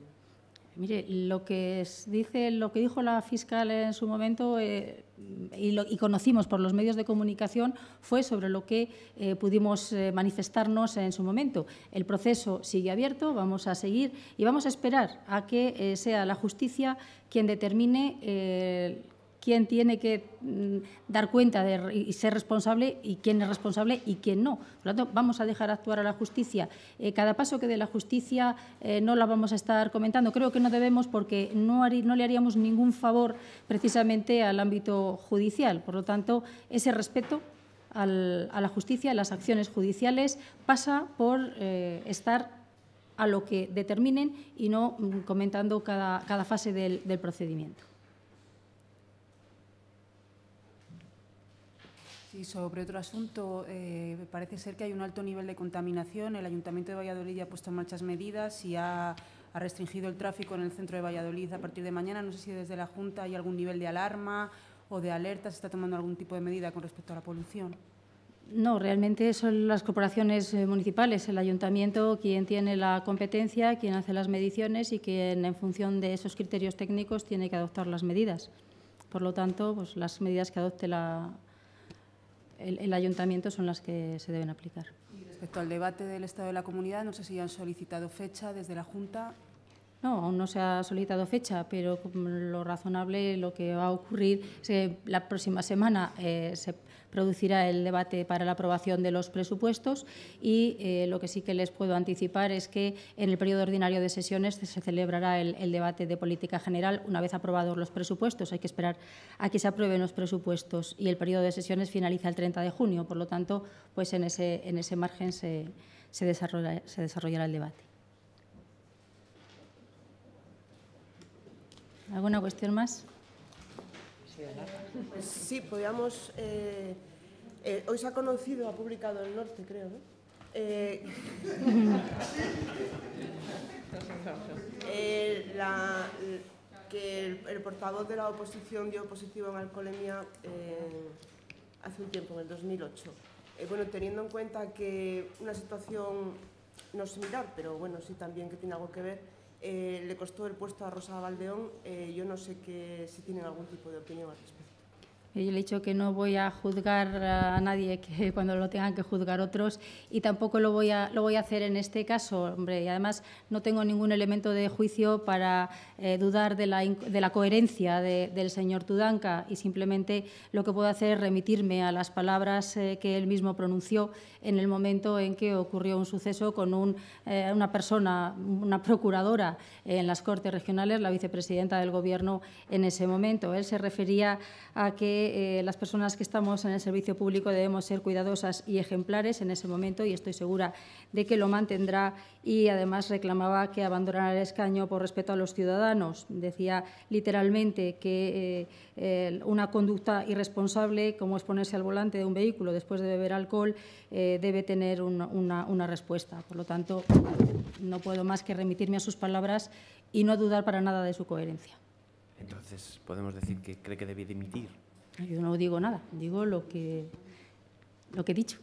Mire, lo que dice, lo que dijo la fiscal en su momento eh, y, conocimos por los medios de comunicación fue sobre lo que eh, pudimos eh, manifestarnos en su momento. El proceso sigue abierto, vamos a seguir y vamos a esperar a que sea la justicia quien determine quién tiene que mm, dar cuenta de, y ser responsable y quién es responsable y quién no. Por lo tanto, vamos a dejar actuar a la justicia. Eh, cada paso que dé la justicia eh, no la vamos a estar comentando. Creo que no debemos porque no, le haríamos ningún favor precisamente al ámbito judicial. Por lo tanto, ese respeto a la justicia, a las acciones judiciales, pasa por eh, estar a lo que determinen y no mm, comentando cada, fase del procedimiento. Y sobre otro asunto, eh, parece ser que hay un alto nivel de contaminación. El Ayuntamiento de Valladolid ha puesto en marcha medidas y ha, restringido el tráfico en el centro de Valladolid a partir de mañana. No sé si desde la Junta hay algún nivel de alarma o de alerta, se está tomando algún tipo de medida con respecto a la polución. No, realmente son las corporaciones eh, municipales, el ayuntamiento quien tiene la competencia, quien hace las mediciones y quien en función de esos criterios técnicos tiene que adoptar las medidas. Por lo tanto, pues las medidas que adopte la, el, ayuntamiento son las que se deben aplicar. respecto al debate del Estado de la Comunidad, no sé si han solicitado fecha desde la Junta. No, aún no se ha solicitado fecha, pero lo razonable, lo que va a ocurrir es que la próxima semana eh, se producirá el debate para la aprobación de los presupuestos y eh, lo que sí que les puedo anticipar es que en el periodo ordinario de sesiones se celebrará el, debate de política general una vez aprobados los presupuestos. Hay que esperar a que se aprueben los presupuestos y el periodo de sesiones finaliza el 30 de junio. Por lo tanto, pues en ese, en ese margen se, se, se desarrollará el debate. ¿Alguna cuestión más? Sí, podríamos... eh, eh, hoy se ha conocido, ha publicado el Norte, creo, ¿no? Eh, *laughs* que el, el portavoz de la oposición dio positivo en alcoholemia hace un tiempo, en el 2008. Eh, bueno, teniendo en cuenta que una situación no similar, pero bueno, sí también que tiene algo que ver, eh, le costó el puesto a Rosa Valdeón, eh, yo no sé que, si tienen algún tipo de opinión al respecto. Yo le he dicho que no voy a juzgar a nadie que *laughs* cuando lo tengan que juzgar otros y tampoco lo voy a, lo voy a hacer en este caso, hombre. Además no tengo ningún elemento de juicio para eh, dudar de la, de la coherencia de- del señor Tudanca y simplemente lo que puedo hacer es remitirme a las palabras eh, que él mismo pronunció en el momento en que ocurrió un suceso con eh, una persona, una procuradora en las Cortes Regionales, la vicepresidenta del Gobierno en ese momento. Él se refería a que eh, las personas que estamos en el servicio público debemos ser cuidadosas y ejemplares en ese momento y estoy segura de que lo mantendrá y además reclamaba que abandonara el escaño por respeto a los ciudadanos. Decía literalmente que eh, una conducta irresponsable, como es ponerse al volante de un vehículo después de beber alcohol, eh, debe tener una, una- una respuesta. Por lo tanto, no puedo más que remitirme a sus palabras y no dudar para nada de su coherencia. Entonces, podemos decir que cree que debe dimitir. Yo no digo nada, digo lo que, lo que he dicho.